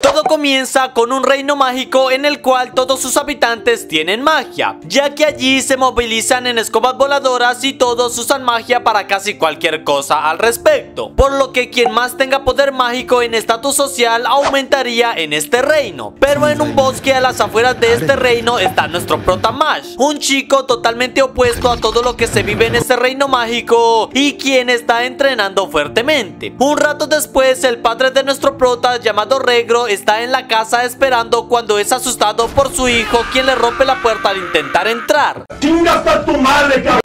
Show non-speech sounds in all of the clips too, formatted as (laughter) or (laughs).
Todo comienza con un reino mágico en el cual todos sus habitantes tienen magia, ya que allí se movilizan en escobas voladoras y todos usan magia para casi cualquier cosa al respecto, por lo que quien más tenga poder mágico en estatus social aumentaría en este reino. Pero en un bosque a las afueras de este reino está nuestro Protamash, un chico totalmente opuesto a todo lo que se vive en este reino mágico y quien está entrenando fuertemente. Un rato después el padre de nuestro prota llamado Regro está en la casa esperando cuando es asustado por su hijo quien le rompe la puerta al intentar entrar.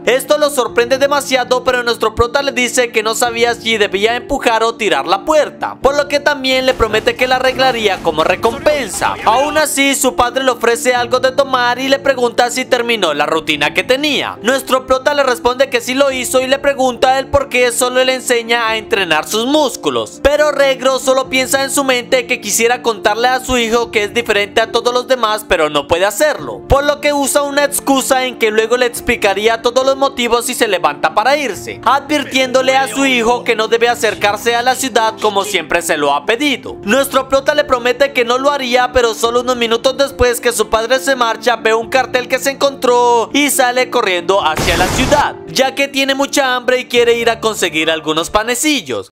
Esto lo sorprende demasiado pero nuestro prota le dice que no sabía si debía empujar o tirar la puerta, por lo que también le promete que la arreglaría como recompensa. Aún así su padre le ofrece algo de tomar y le pregunta si terminó la rutina que tenía. Nuestro prota le responde que sí lo hizo y le pregunta el por qué solo le enseña a entrenar sus músculos. Pero Regro solo piensa en su mente que quisiera contarle a su hijo que es diferente a todos los demás pero no puede hacerlo, por lo que usa una excusa en que luego le explicaría todos los motivos y se levanta para irse, advirtiéndole a su hijo que no debe acercarse a la ciudad como siempre se lo ha pedido. Nuestro prota le promete que no lo haría pero solo unos minutos después que su padre se marcha ve un cartel que se encontró y sale corriendo hacia la ciudad, ya que tiene mucha hambre y quiere ir a conseguir algunos panecillos.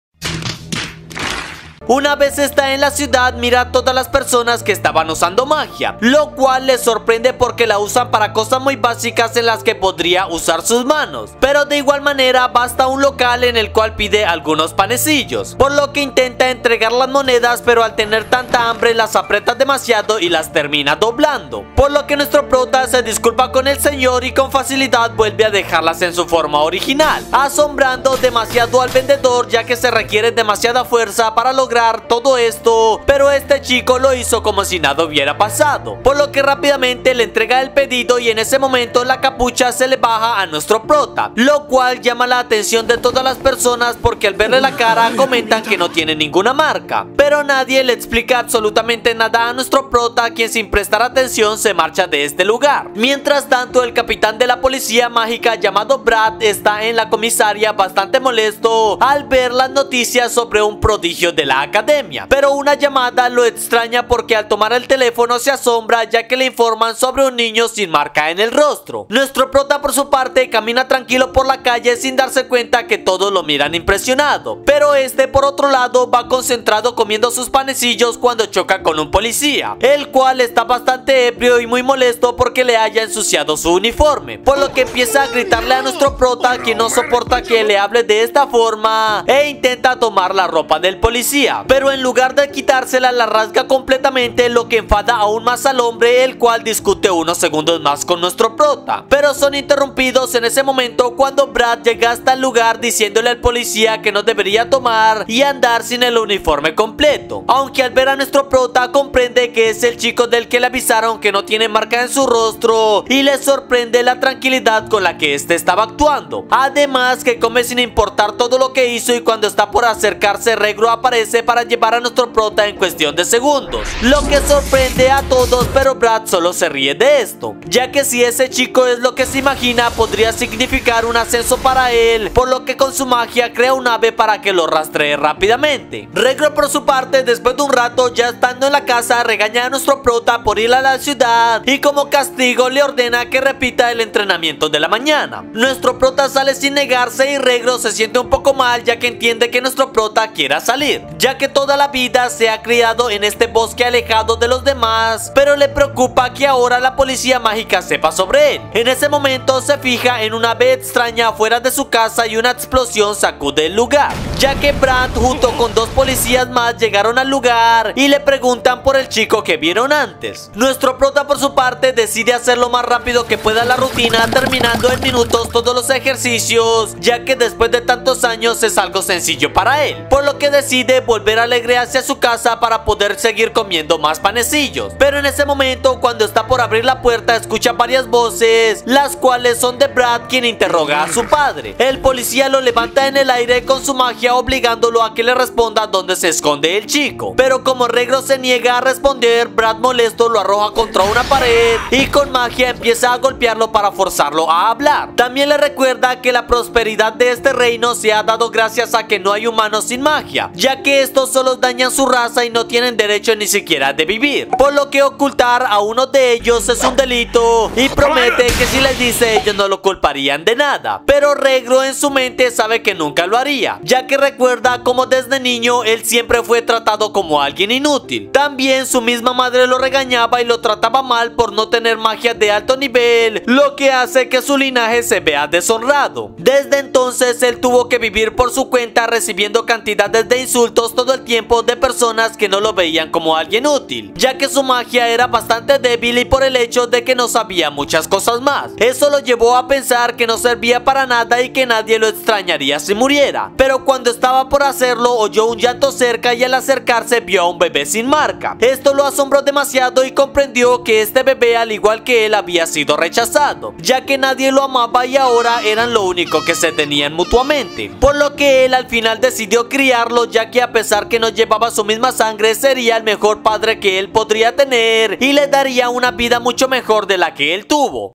Una vez está en la ciudad, mira a todas las personas que estaban usando magia, lo cual le sorprende porque la usan para cosas muy básicas en las que podría usar sus manos. Pero de igual manera basta un local en el cual pide algunos panecillos, por lo que intenta entregar las monedas pero al tener tanta hambre las aprieta demasiado y las termina doblando. Por lo que nuestro prota se disculpa con el señor y con facilidad vuelve a dejarlas en su forma original, asombrando demasiado al vendedor ya que se requiere demasiada fuerza para lograr todo esto, pero este chico lo hizo como si nada hubiera pasado, por lo que rápidamente le entrega el pedido y en ese momento la capucha se le baja a nuestro prota, lo cual llama la atención de todas las personas porque al verle la cara comentan que no tiene ninguna marca, pero nadie le explica absolutamente nada a nuestro prota quien sin prestar atención se marcha de este lugar. Mientras tanto el capitán de la policía mágica llamado Brad está en la comisaria bastante molesto al ver las noticias sobre un prodigio de la academia. Pero una llamada lo extraña porque al tomar el teléfono se asombra ya que le informan sobre un niño sin marca en el rostro. Nuestro prota por su parte camina tranquilo por la calle sin darse cuenta que todos lo miran impresionado. Pero este por otro lado va concentrado comiendo sus panecillos cuando choca con un policía, el cual está bastante ebrio y muy molesto porque le haya ensuciado su uniforme. Por lo que empieza a gritarle a nuestro prota que no soporta que le hable de esta forma e intenta tomar la ropa del policía pero en lugar de quitársela la rasga completamente lo que enfada aún más al hombre el cual discute unos segundos más con nuestro prota. Pero son interrumpidos en ese momento cuando Brad llega hasta el lugar diciéndole al policía que no debería tomar y andar sin el uniforme completo. Aunque al ver a nuestro prota comprende que es el chico del que le avisaron que no tiene marca en su rostro y le sorprende la tranquilidad con la que este estaba actuando. Además que come sin importar todo lo que hizo y cuando está por acercarse Regro aparece para llevar a nuestro prota en cuestión de segundos. Lo que sorprende a todos, pero Brad solo se ríe de esto, ya que si ese chico es lo que se imagina, podría significar un ascenso para él, por lo que con su magia crea un ave para que lo rastree rápidamente. Regro por su parte, después de un rato, ya estando en la casa, regaña a nuestro prota por ir a la ciudad y como castigo le ordena que repita el entrenamiento de la mañana. Nuestro prota sale sin negarse y Regro se siente un poco mal ya que entiende que nuestro prota quiera salir, ya que toda la vida se ha criado en este bosque alejado de los demás, pero le preocupa que ahora la policía mágica sepa sobre él. En ese momento se fija en una ave extraña afuera de su casa y una explosión sacude el lugar, ya que Brandt junto con dos policías más llegaron al lugar y le preguntan por el chico que vieron antes. Nuestro prota por su parte decide hacer lo más rápido que pueda la rutina terminando en minutos todos los ejercicios, ya que después de tantos años es algo sencillo para él, por lo que decide volver volver alegre hacia su casa para poder seguir comiendo más panecillos. Pero en ese momento, cuando está por abrir la puerta, escucha varias voces, las cuales son de Brad quien interroga a su padre. El policía lo levanta en el aire con su magia obligándolo a que le responda dónde se esconde el chico. Pero como Regro se niega a responder, Brad molesto lo arroja contra una pared y con magia empieza a golpearlo para forzarlo a hablar. También le recuerda que la prosperidad de este reino se ha dado gracias a que no hay humanos sin magia, ya que estos solo dañan su raza y no tienen derecho ni siquiera de vivir, por lo que ocultar a uno de ellos es un delito y promete que si les dice ellos no lo culparían de nada, pero Regro en su mente sabe que nunca lo haría, ya que recuerda como desde niño él siempre fue tratado como alguien inútil. También su misma madre lo regañaba y lo trataba mal por no tener magia de alto nivel, lo que hace que su linaje se vea deshonrado. Desde entonces él tuvo que vivir por su cuenta recibiendo cantidades de insultos todo el tiempo de personas que no lo veían como alguien útil, ya que su magia era bastante débil y por el hecho de que no sabía muchas cosas más. Eso lo llevó a pensar que no servía para nada y que nadie lo extrañaría si muriera. Pero cuando estaba por hacerlo oyó un llanto cerca y al acercarse vio a un bebé sin marca. Esto lo asombró demasiado y comprendió que este bebé al igual que él había sido rechazado, ya que nadie lo amaba y ahora eran lo único que se tenían mutuamente. Por lo que él al final decidió criarlo ya que a pesar que no llevaba su misma sangre sería el mejor padre que él podría tener y le daría una vida mucho mejor de la que él tuvo.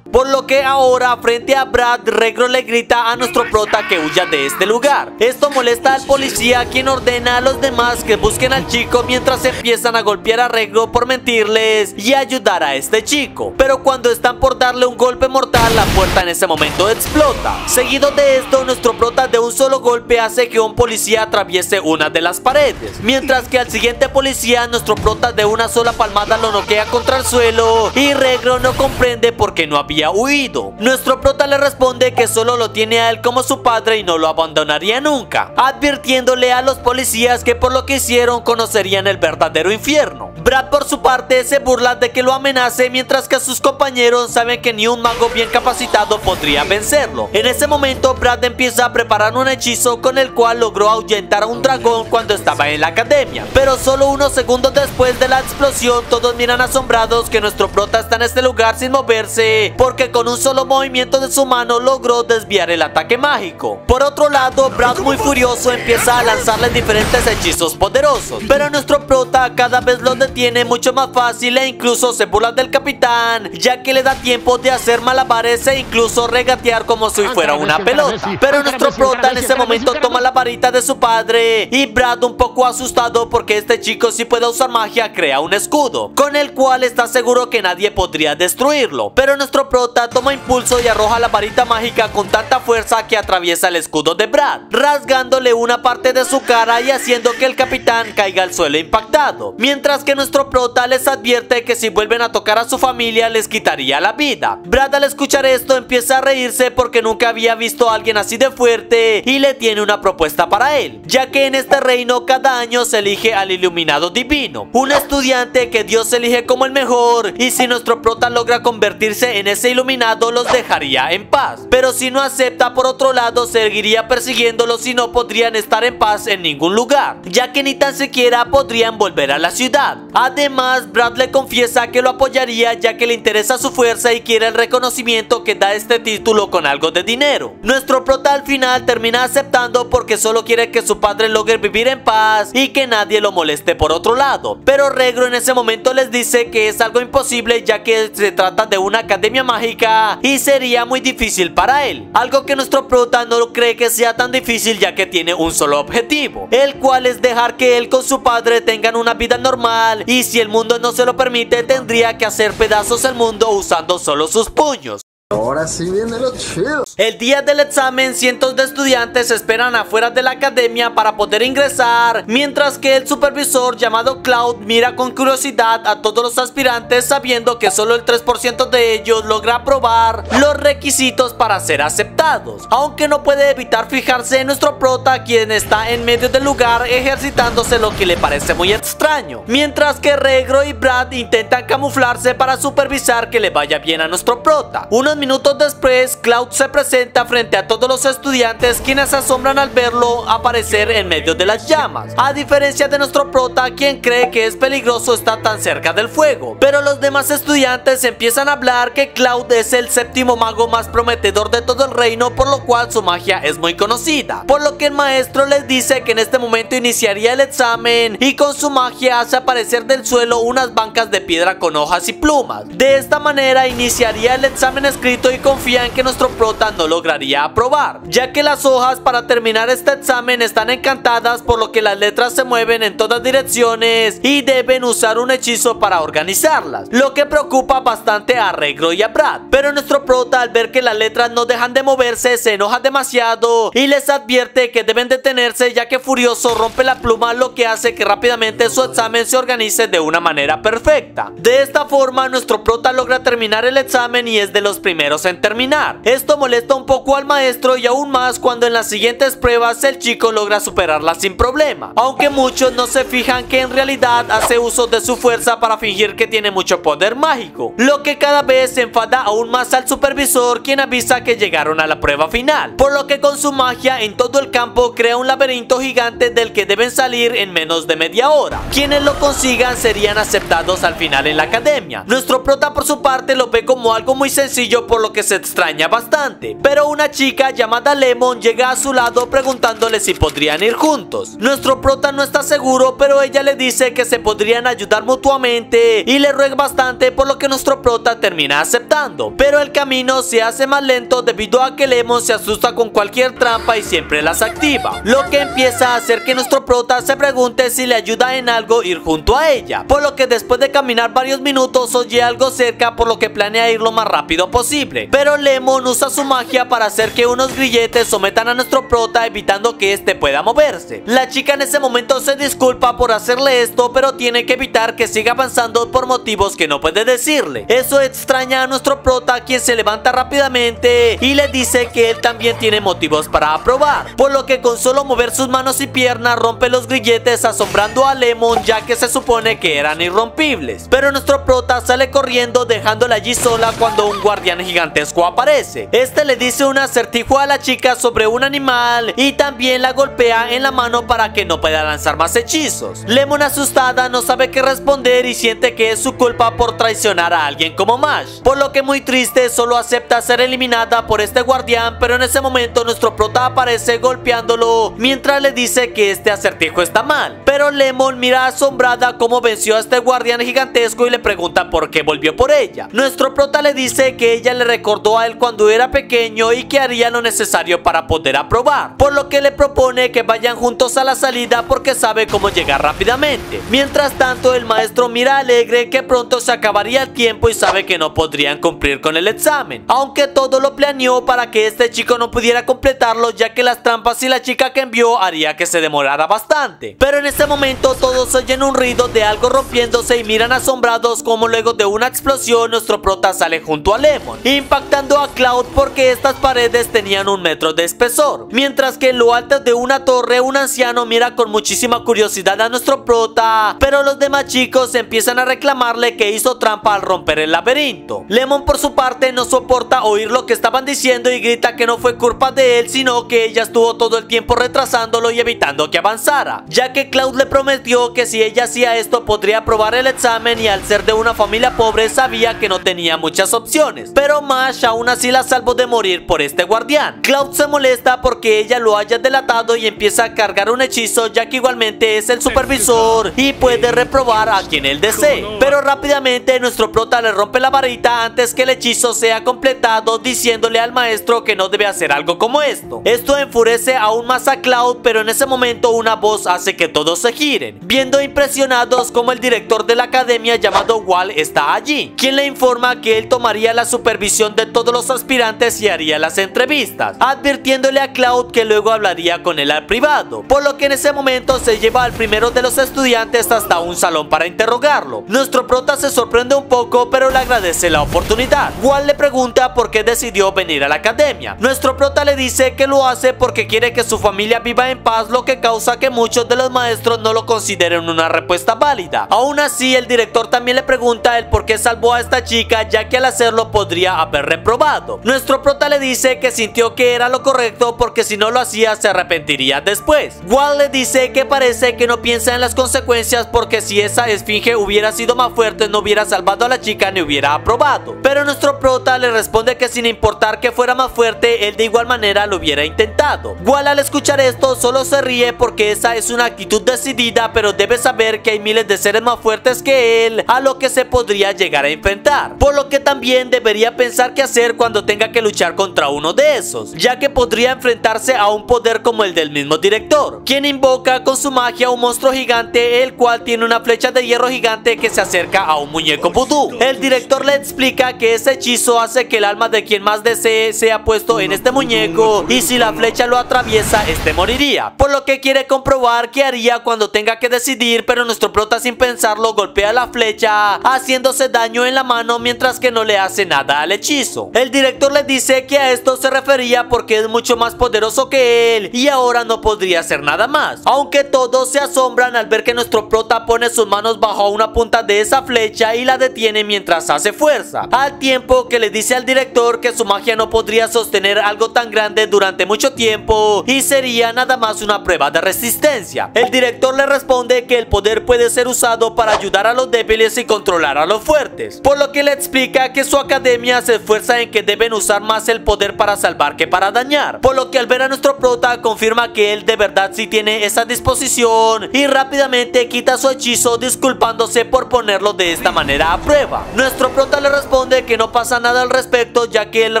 Por lo que ahora frente a Brad, Regro le grita a nuestro prota que huya de este lugar. Esto molesta al policía quien ordena a los demás que busquen al chico mientras empiezan a golpear a Regro por mentirles y ayudar a este chico. Pero cuando están por darle un golpe mortal, la puerta en ese momento explota. Seguido de esto, nuestro prota de un solo golpe hace que un policía atraviese una de las paredes. Mientras que al siguiente policía, nuestro prota de una sola palmada lo noquea contra el suelo y Regro no comprende por qué no había huido. Nuestro prota le responde que solo lo tiene a él como su padre y no lo abandonaría nunca, advirtiéndole a los policías que por lo que hicieron conocerían el verdadero infierno. Brad por su parte se burla de que lo amenace mientras que sus compañeros saben que ni un mago bien capacitado podría vencerlo. En ese momento Brad empieza a preparar un hechizo con el cual logró ahuyentar a un dragón cuando estaba en la academia. Pero solo unos segundos después de la explosión todos miran asombrados que nuestro prota está en este lugar sin moverse porque con un solo movimiento de su mano logró desviar el ataque mágico. Por otro lado, Brad muy furioso empieza a lanzarle diferentes hechizos poderosos, pero nuestro prota cada vez lo detiene mucho más fácil e incluso se burla del capitán, ya que le da tiempo de hacer malabares e incluso regatear como si fuera una pelota. Pero nuestro prota en ese momento toma la varita de su padre y Brad un poco asustado porque este chico si puede usar magia crea un escudo, con el cual está seguro que nadie podría destruirlo. Pero nuestro prota toma impulso y arroja la varita mágica con tanta fuerza que atraviesa el escudo de Brad, rasgándole una parte de su cara y haciendo que el capitán caiga al suelo impactado. Mientras que nuestro prota les advierte que si vuelven a tocar a su familia les quitaría la vida. Brad al escuchar esto empieza a reírse porque nunca había visto a alguien así de fuerte y le tiene una propuesta para él, ya que en este reino cada año se elige al iluminado divino, un estudiante que Dios elige como el mejor y si nuestro prota logra convertirse en ese iluminado los dejaría en paz, pero si no acepta por otro lado seguiría persiguiéndolos y no podrían estar en paz en ningún lugar, ya que ni tan siquiera podrían volver a la ciudad. Además, Brad le confiesa que lo apoyaría ya que le interesa su fuerza y quiere el reconocimiento que da este título con algo de dinero. Nuestro prota al final termina aceptando porque solo quiere que su padre logre vivir en paz y que nadie lo moleste por otro lado. Pero Regro en ese momento les dice que es algo imposible ya que se trata de una academia mágica y sería muy difícil para él. Algo que nuestro prota no cree que sea tan difícil ya que tiene un solo objetivo, el cual es dejar que él con su padre tengan una vida normal y si el mundo no se lo permite tendría que hacer pedazos el mundo usando solo sus puños. Ahora sí viene lo chido. El día del examen, cientos de estudiantes esperan afuera de la academia para poder ingresar, mientras que el supervisor llamado Cloud mira con curiosidad a todos los aspirantes sabiendo que solo el 3% de ellos logra aprobar los requisitos para ser aceptados, aunque no puede evitar fijarse en nuestro prota quien está en medio del lugar ejercitándose lo que le parece muy extraño, mientras que Regro y Brad intentan camuflarse para supervisar que le vaya bien a nuestro prota. Unos minutos después, Cloud se presenta frente a todos los estudiantes quienes asombran al verlo aparecer en medio de las llamas. A diferencia de nuestro prota, quien cree que es peligroso estar tan cerca del fuego. Pero los demás estudiantes empiezan a hablar que Cloud es el séptimo mago más prometedor de todo el reino, por lo cual su magia es muy conocida. Por lo que el maestro les dice que en este momento iniciaría el examen y con su magia hace aparecer del suelo unas bancas de piedra con hojas y plumas. De esta manera iniciaría el examen escrito escrito y confía en que nuestro prota no lograría aprobar, ya que las hojas para terminar este examen están encantadas por lo que las letras se mueven en todas direcciones y deben usar un hechizo para organizarlas, lo que preocupa bastante a Regro y a Brad. Pero nuestro prota al ver que las letras no dejan de moverse se enoja demasiado y les advierte que deben detenerse ya que Furioso rompe la pluma lo que hace que rápidamente su examen se organice de una manera perfecta. De esta forma nuestro prota logra terminar el examen y es de los primeros en terminar. Esto molesta un poco al maestro y aún más cuando en las siguientes pruebas el chico logra superarla sin problema. Aunque muchos no se fijan que en realidad hace uso de su fuerza para fingir que tiene mucho poder mágico. Lo que cada vez enfada aún más al supervisor quien avisa que llegaron a la prueba final. Por lo que con su magia en todo el campo crea un laberinto gigante del que deben salir en menos de media hora. Quienes lo consigan serían aceptados al final en la academia. Nuestro prota por su parte lo ve como algo muy sencillo por lo que se extraña bastante. Pero una chica llamada Lemon llega a su lado preguntándole si podrían ir juntos. Nuestro prota no está seguro pero ella le dice que se podrían ayudar mutuamente y le ruega bastante por lo que nuestro prota termina aceptando. Pero el camino se hace más lento debido a que Lemon se asusta con cualquier trampa y siempre las activa. Lo que empieza a hacer que nuestro prota se pregunte si le ayuda en algo ir junto a ella. Por lo que después de caminar varios minutos oye algo cerca por lo que planea ir lo más rápido posible. Pero Lemon usa su magia para hacer que unos grilletes sometan a nuestro prota evitando que este pueda moverse. La chica en ese momento se disculpa por hacerle esto pero tiene que evitar que siga avanzando por motivos que no puede decirle. Eso extraña a nuestro prota quien se levanta rápidamente y le dice que él también tiene motivos para aprobar. Por lo que con solo mover sus manos y piernas rompe los grilletes asombrando a Lemon ya que se supone que eran irrompibles. Pero nuestro prota sale corriendo dejándola allí sola cuando un guardián gigantesco aparece. Este le dice un acertijo a la chica sobre un animal y también la golpea en la mano para que no pueda lanzar más hechizos. Lemon asustada no sabe qué responder y siente que es su culpa por traicionar a alguien como Mash. Por lo que muy triste solo acepta ser eliminada por este guardián pero en ese momento nuestro prota aparece golpeándolo mientras le dice que este acertijo está mal. Pero Lemon mira asombrada cómo venció a este guardián gigantesco y le pregunta por qué volvió por ella. Nuestro prota le dice que ella le recordó a él cuando era pequeño y que haría lo necesario para poder aprobar. Por lo que le propone que vayan juntos a la salida porque sabe cómo llegar rápidamente. Mientras tanto el maestro mira alegre que pronto se acabaría el tiempo y sabe que no podrían cumplir con el examen. Aunque todo lo planeó para que este chico no pudiera completarlo ya que las trampas y la chica que envió haría que se demorara bastante. Pero en este momento todos oyen un ruido de algo rompiéndose y miran asombrados como luego de una explosión nuestro prota sale junto a Lemon, impactando a Cloud porque estas paredes tenían un metro de espesor. Mientras que en lo alto de una torre un anciano mira con muchísima curiosidad a nuestro prota, pero los demás chicos empiezan a reclamarle que hizo trampa al romper el laberinto. Lemon por su parte no soporta oír lo que estaban diciendo y grita que no fue culpa de él sino que ella estuvo todo el tiempo retrasándolo y evitando que avanzara, ya que Cloud le prometió que si ella hacía esto podría aprobar el examen y al ser de una familia pobre sabía que no tenía muchas opciones. Pero Mash aún así la salvó de morir por este guardián. Cloud se molesta porque ella lo haya delatado y empieza a cargar un hechizo ya que igualmente es el supervisor y puede reprobar a quien él desee. Pero rápidamente nuestro prota le rompe la varita antes que el hechizo sea completado diciéndole al maestro que no debe hacer algo como esto. Esto enfurece aún más a Cloud pero en ese momento una voz hace que todos se giren, viendo impresionados como el director de la academia llamado Wall está allí, quien le informa que él tomaría la supervisión de todos los aspirantes y haría las entrevistas, advirtiéndole a Cloud que luego hablaría con él al privado, por lo que en ese momento se lleva al primero de los estudiantes hasta un salón para interrogarlo. Nuestro prota se sorprende un poco pero le agradece la oportunidad. Wall le pregunta por qué decidió venir a la academia. Nuestro prota le dice que lo hace porque quiere que su familia viva en paz lo que causa que muchos de los maestros no lo consideren una respuesta válida. Aún así el director también le pregunta el por qué salvó a esta chica ya que al hacerlo podría haber reprobado. Nuestro prota le dice que sintió que era lo correcto porque si no lo hacía se arrepentiría después. Wall le dice que parece que no piensa en las consecuencias porque si esa esfinge hubiera sido más fuerte no hubiera salvado a la chica ni hubiera aprobado. Pero nuestro prota le responde que sin importar que fuera más fuerte él de igual manera lo hubiera intentado. Wall al escuchar esto solo se ríe porque esa es una actitud decidida pero debe saber que hay miles de seres más fuertes que él a lo que se podría llegar a enfrentar. Por lo que también debería pensar qué hacer cuando tenga que luchar contra uno de esos, ya que podría enfrentarse a un poder como el del mismo director, quien invoca con su magia un monstruo gigante el cual tiene una flecha de hierro gigante que se acerca a un muñeco vudú. El director le explica que ese hechizo hace que el alma de quien más desee sea puesto en este muñeco y si la flecha lo atraviesa este moriría, por lo que quiere comprobar qué haría cuando tenga que decidir pero nuestro prota sin pensarlo golpea la flecha haciéndose daño en la mano mientras que no le hace nada al hechizo. El director le dice que a esto se refería porque es mucho más poderoso que él y ahora no podría hacer nada más, aunque todos se asombran al ver que nuestro prota pone sus manos bajo una punta de esa flecha y la detiene mientras hace fuerza, al tiempo que le dice al director que su magia no podría sostener algo tan grande durante mucho tiempo y sería nada más una prueba de resistencia. El director le responde que el poder puede ser usado para ayudar a los débiles y controlar a los fuertes, por lo que le explica que su academia se esfuerza en que deben usar más el poder para salvar que para dañar, por lo que al ver a nuestro prota confirma que él de verdad sí tiene esa disposición y rápidamente quita su hechizo disculpándose por ponerlo de esta manera a prueba. Nuestro prota le responde que no pasa nada al respecto ya que él le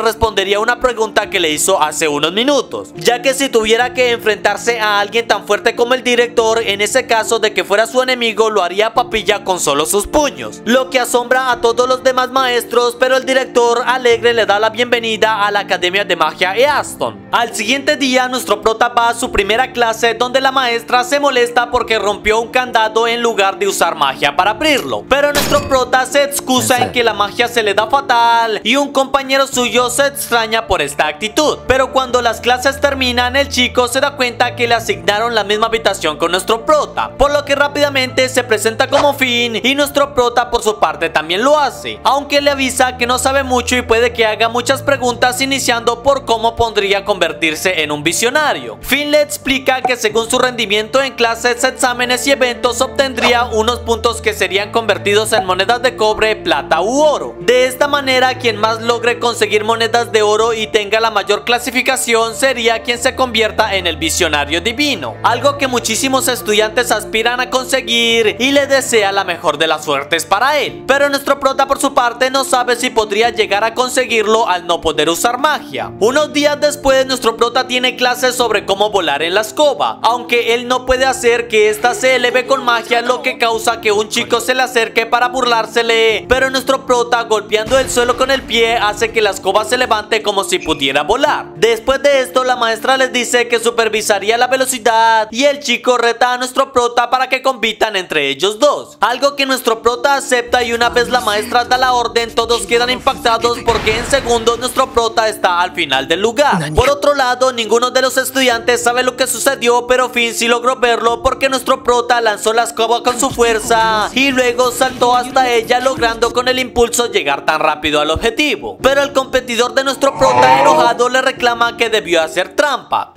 respondería una pregunta que le hizo hace unos minutos, ya que si tuviera que enfrentarse a alguien tan fuerte como el director, en ese caso de que fuera su enemigo lo haría papilla con solo sus puños, lo que asombra a todos los demás maestros, pero el director alegre le da la bienvenida a la Academia de Magia Easton. Al siguiente día nuestro prota va a su primera clase donde la maestra se molesta porque rompió un candado en lugar de usar magia para abrirlo, pero nuestro prota se excusa en que la magia se le da fatal y un compañero suyo se extraña por esta actitud, pero cuando las clases terminan el chico se da cuenta que le asignaron la misma habitación con nuestro prota, por lo que rápidamente se presenta como Finn y nuestro prota por su parte también lo hace, aunque le avisa que no sabe mucho y puede que haga muchas preguntas iniciando por cómo pondría convertirse en un visionario. Finn le explica que según su rendimiento en clases, exámenes y eventos obtendría unos puntos que serían convertidos en monedas de cobre, plata u oro. De esta manera quien más logre conseguir monedas de oro y tenga la mayor clasificación sería quien se convierta en el visionario divino, algo que muchísimos estudiantes aspiran a conseguir y le desea la mejor de las suertes para él. Pero nuestro prota por su parte no sabe si podría llegar a conseguirlo al no poder usar magia. Unos días después nuestro prota tiene clases sobre cómo volar en la escoba, aunque él no puede hacer que ésta se eleve con magia lo que causa que un chico se le acerque para burlársele, pero nuestro prota golpeando el suelo con el pie hace que la escoba se levante como si pudiera volar. Después de esto la maestra les dice que supervisaría la velocidad y el chico reta a nuestro prota para que compitan entre ellos dos, algo que nuestro prota acepta y una vez la maestra da la orden todos quedan impactados porque en segundos nuestro prota está al final del lugar. Por otro lado ninguno de los estudiantes sabe lo que sucedió pero Finn sí logró verlo porque nuestro prota lanzó la escoba con su fuerza y luego saltó hasta ella logrando con el impulso llegar tan rápido al objetivo. Pero el competidor de nuestro prota enojado le reclama que debió hacer trampa.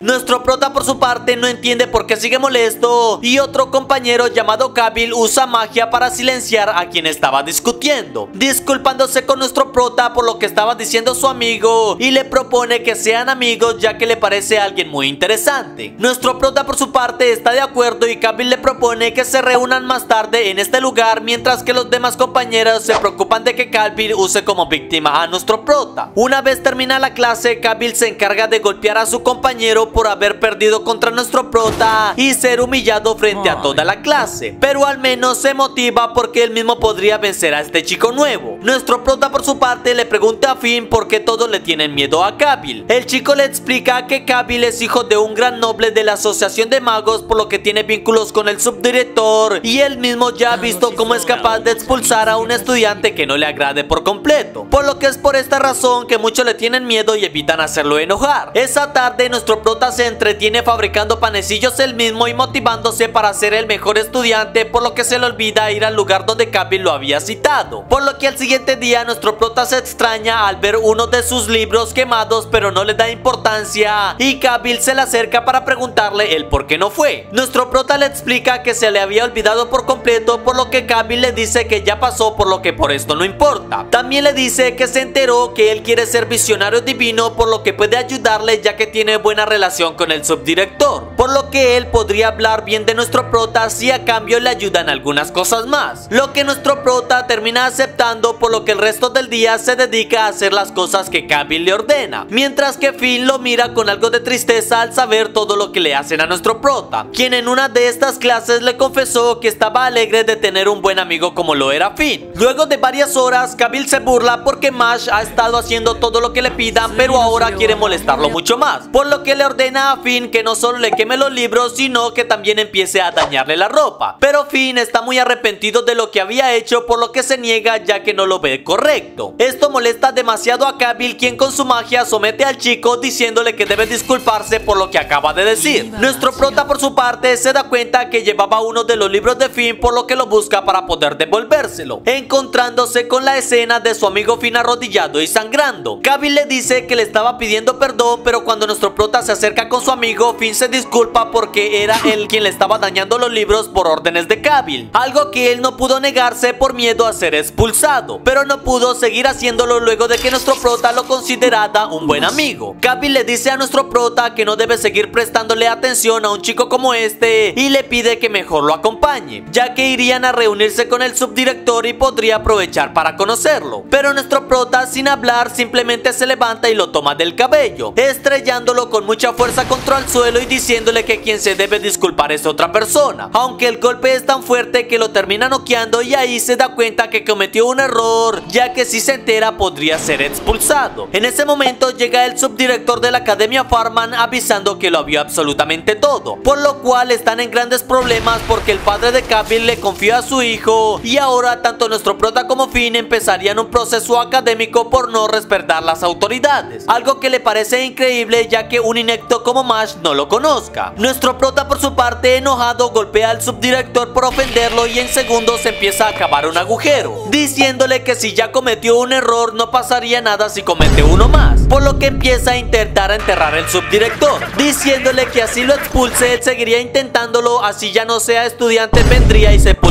Nuestro prota por su parte no entiende por qué sigue molesto y otro compañero llamado Kabil usa magia para silenciar a quien estaba discutiendo, disculpándose con nuestro prota por lo que estaba diciendo su amigo y le propone que sean amigos ya que le parece alguien muy interesante. Nuestro prota por su parte está de acuerdo y Kabil le propone que se reúnan más tarde en este lugar mientras que los demás compañeros se preocupan de que Kabil use como víctima a nuestro prota. Una vez termina la clase, Kabil se encarga de golpear a su compañero por haber perdido contra nuestro prota y ser humillado frente a toda la clase, pero al menos se motiva porque él mismo podría vencer a este chico nuevo. Nuestro prota por su parte le pregunta a Finn por qué todos le tienen miedo a Kabil. El chico le explica que Kabil es hijo de un gran noble de la asociación de magos por lo que tiene vínculos con el subdirector y él mismo ya ha visto cómo es capaz de expulsar a un estudiante que no le agrade por completo, por lo que es por esta razón que muchos le tienen miedo y evitan hacerlo enojar. Esa tarde nuestro prota se entretiene fabricando panecillos él mismo y motivándose para ser el mejor estudiante por lo que se le olvida ir al lugar donde Kabil lo había citado, por lo que al siguiente día nuestro prota se extraña al ver uno de sus libros quemados pero no le da importancia y Kabil se le acerca para preguntarle el por qué no fue. Nuestro prota le explica que se le había olvidado por completo por lo que Kabil le dice que ya pasó por lo que por esto no importa. También le dice que se enteró que él quiere ser visionario divino por lo que puede ayudarle ya que tiene buena relación con el subdirector, por lo que él podría hablar bien de nuestro prota si a cambio le ayudan algunas cosas más, lo que nuestro prota termina aceptando por lo que el resto del día se dedica a hacer las cosas que Cavill le ordena, mientras que Finn lo mira con algo de tristeza al saber todo lo que le hacen a nuestro prota, quien en una de estas clases le confesó que estaba alegre de tener un buen amigo como lo era Finn. Luego de varias horas, Cavill se burla porque Mash ha estado haciendo todo lo que le pidan, pero ahora quiere molestarlo mucho más, por lo que le ordena a Finn que no solo le queme los libros, sino que también empiece a dañarle la ropa. Pero Finn está muy arrepentido de lo que había hecho, por lo que se niega ya que no lo ve correcto. Esto molesta demasiado a Cavill, quien con su magia somete al chico diciéndole que debe disculparse por lo que acaba de decir. Nuestro prota por su parte se da cuenta que llevaba uno de los libros de Finn, por lo que lo busca para poder devolvérselo, encontrándose con la escena de su amigo Finn arrodillado y sangrando. Cavill le dice que le estaba pidiendo perdón, pero cuando nuestro prota se acerca con su amigo, Finn se disculpa porque era (laughs) él quien le estaba dañando los libros por órdenes de Cavill, algo que él no pudo negarse por miedo a ser expulsado, pero no pudo seguir haciéndolo luego de que nuestro prota lo considerara un buen amigo. Cavill le dice a nuestro prota que no debe seguir prestándole atención a un chico como este y le pide que mejor lo acompañe, ya que irían a reunirse con el subdirector y podría aprovechar para conocerlo. Pero nuestro prota sin hablar simplemente se levanta y lo toma del cabello, estrellándolo con mucha fuerza contra el suelo y diciéndole que quien se debe disculpar es otra persona, aunque el golpe es tan fuerte que lo termina noqueando y ahí se da cuenta que cometió un error, ya que si se entera podría ser expulsado. En ese momento llega el subdirector de la Academia Farman avisando que lo vio absolutamente todo, por lo cual están en grandes problemas porque el padre de Cavill le confió a su hijo y ahora tanto nuestro prota como Finn empezarían un proceso académico por no respetar las autoridades, algo que le parece increíble ya que un inecto como Mash no lo conozca. Nuestro prota por su parte enojado golpea al subdirector por ofenderlo y en segundos empieza a cavar un agujero, diciéndole que si ya cometió un error no pasaría nada si comete uno más, por lo que empieza a intentar enterrar al subdirector, diciéndole que así lo expulse él seguiría intentándolo, así ya no sea estudiante vendría y sepultaría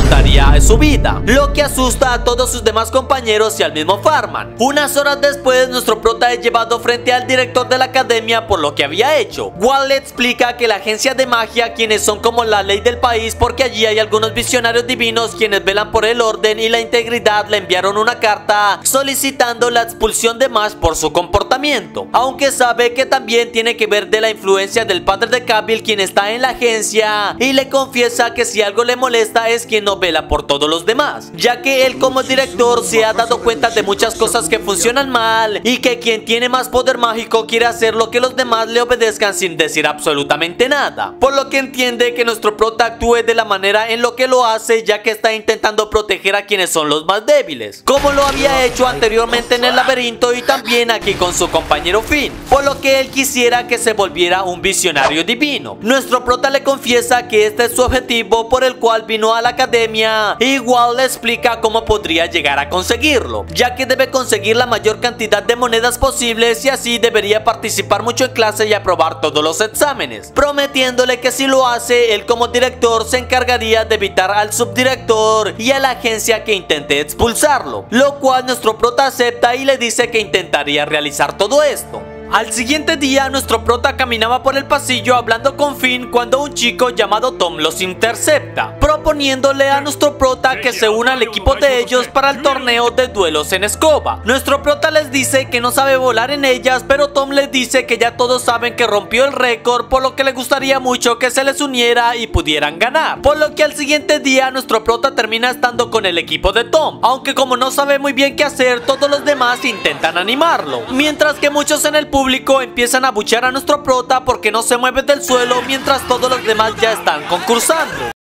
su vida, lo que asusta a todos sus demás compañeros y al mismo Farman. Unas horas después nuestro prota es llevado frente al director de la academia por lo que había hecho. Wall le explica que la agencia de magia quienes son como la ley del país porque allí hay algunos visionarios divinos quienes velan por el orden y la integridad le enviaron una carta solicitando la expulsión de Mash por su comportamiento, aunque sabe que también tiene que ver de la influencia del padre de Cavill quien está en la agencia y le confiesa que si algo le molesta es quien no vela por todos los demás, ya que él como director se ha dado cuenta de muchas cosas que funcionan mal y que quien tiene más poder mágico quiere hacer lo que los demás le obedezcan sin decir absolutamente nada, por lo que entiende que nuestro prota actúe de la manera en lo que lo hace ya que está intentando proteger a quienes son los más débiles, como lo había hecho anteriormente en el laberinto y también aquí con su compañero Finn, por lo que él quisiera que se volviera un visionario divino. Nuestro prota le confiesa que este es su objetivo por el cual vino a la academia, igual le explica cómo podría llegar a conseguirlo, ya que debe conseguir la mayor cantidad de monedas posibles y así debería participar mucho en clase y aprobar todos los exámenes, prometiéndole que si lo hace, él como director se encargaría de evitar al subdirector y a la agencia que intente expulsarlo, lo cual nuestro prota acepta y le dice que intentaría realizar todo esto. Al siguiente día, nuestro prota caminaba por el pasillo hablando con Finn cuando un chico llamado Tom los intercepta, proponiéndole a nuestro prota que se una al equipo de ellos para el torneo de duelos en escoba. Nuestro prota les dice que no sabe volar en ellas, pero Tom les dice que ya todos saben que rompió el récord, por lo que le gustaría mucho que se les uniera y pudieran ganar. Por lo que al siguiente día, nuestro prota termina estando con el equipo de Tom, aunque como no sabe muy bien qué hacer, todos los demás intentan animarlo, mientras que muchos en el público empiezan a buchear a nuestro prota porque no se mueve del suelo mientras todos los demás ya están concursando.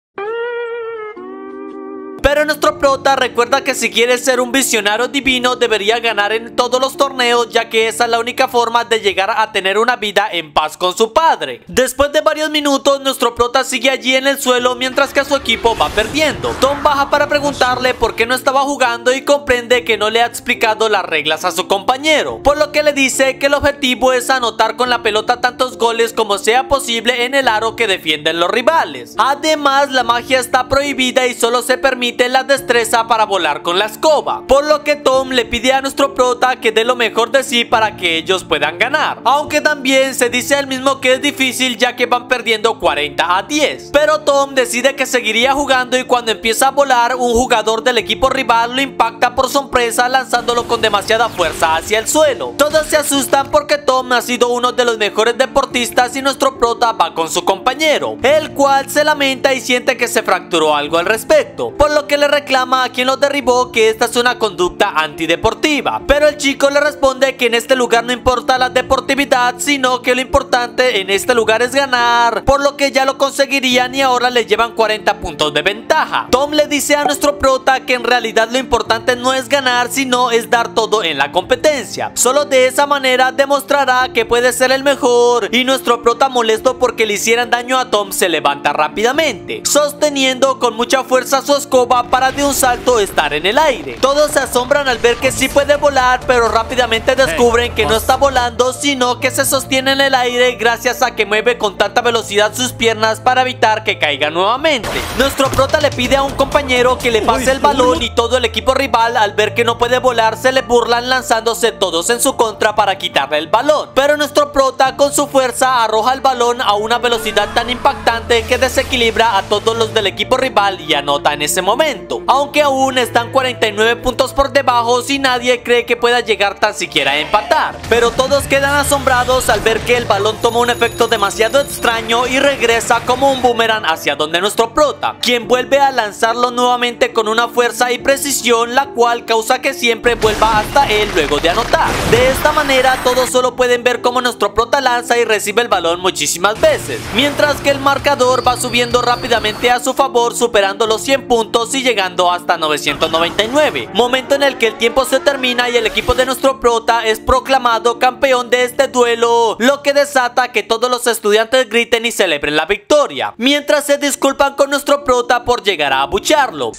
Pero nuestro prota recuerda que si quiere ser un visionario divino debería ganar en todos los torneos ya que esa es la única forma de llegar a tener una vida en paz con su padre. Después de varios minutos nuestro prota sigue allí en el suelo mientras que su equipo va perdiendo. Tom baja para preguntarle por qué no estaba jugando y comprende que no le ha explicado las reglas a su compañero, por lo que le dice que el objetivo es anotar con la pelota tantos goles como sea posible en el aro que defienden los rivales. Además la magia está prohibida y solo se permite la destreza para volar con la escoba, por lo que Tom le pide a nuestro prota que dé lo mejor de sí para que ellos puedan ganar, aunque también se dice él mismo que es difícil ya que van perdiendo 40 a 10, pero Tom decide que seguiría jugando y cuando empieza a volar un jugador del equipo rival lo impacta por sorpresa lanzándolo con demasiada fuerza hacia el suelo. Todos se asustan porque Tom ha sido uno de los mejores deportistas y nuestro prota va con su compañero, el cual se lamenta y siente que se fracturó algo al respecto, por lo que le reclama a quien lo derribó que esta es una conducta antideportiva, pero el chico le responde que en este lugar no importa la deportividad, sino que lo importante en este lugar es ganar, por lo que ya lo conseguirían y ahora le llevan 40 puntos de ventaja. Tom le dice a nuestro prota que en realidad lo importante no es ganar, sino es dar todo en la competencia. Solo de esa manera demostrará que puede ser el mejor y nuestro prota molesto porque le hicieran daño a Tom se levanta rápidamente, sosteniendo con mucha fuerza su escoba para de un salto estar en el aire. Todos se asombran al ver que sí puede volar, pero rápidamente descubren que no está volando, sino que se sostiene en el aire gracias a que mueve con tanta velocidad sus piernas para evitar que caiga nuevamente. Nuestro prota le pide a un compañero que le pase el balón y todo el equipo rival al ver que no puede volar se le burlan lanzándose todos en su contra para quitarle el balón. Pero nuestro prota con su fuerza arroja el balón a una velocidad tan impactante que desequilibra a todos los del equipo rival y anota en ese momento. Aunque aún están 49 puntos por debajo si nadie cree que pueda llegar tan siquiera a empatar. Pero todos quedan asombrados al ver que el balón toma un efecto demasiado extraño y regresa como un boomerang hacia donde nuestro prota, quien vuelve a lanzarlo nuevamente con una fuerza y precisión la cual causa que siempre vuelva hasta él luego de anotar. De esta manera todos solo pueden ver cómo nuestro prota lanza y recibe el balón muchísimas veces, mientras que el marcador va subiendo rápidamente a su favor superando los 100 puntos y llegando hasta 999, momento en el que el tiempo se termina y el equipo de nuestro prota es proclamado campeón de este duelo, lo que desata que todos los estudiantes griten y celebren la victoria, mientras se disculpan con nuestro prota por llegar a abucharlo.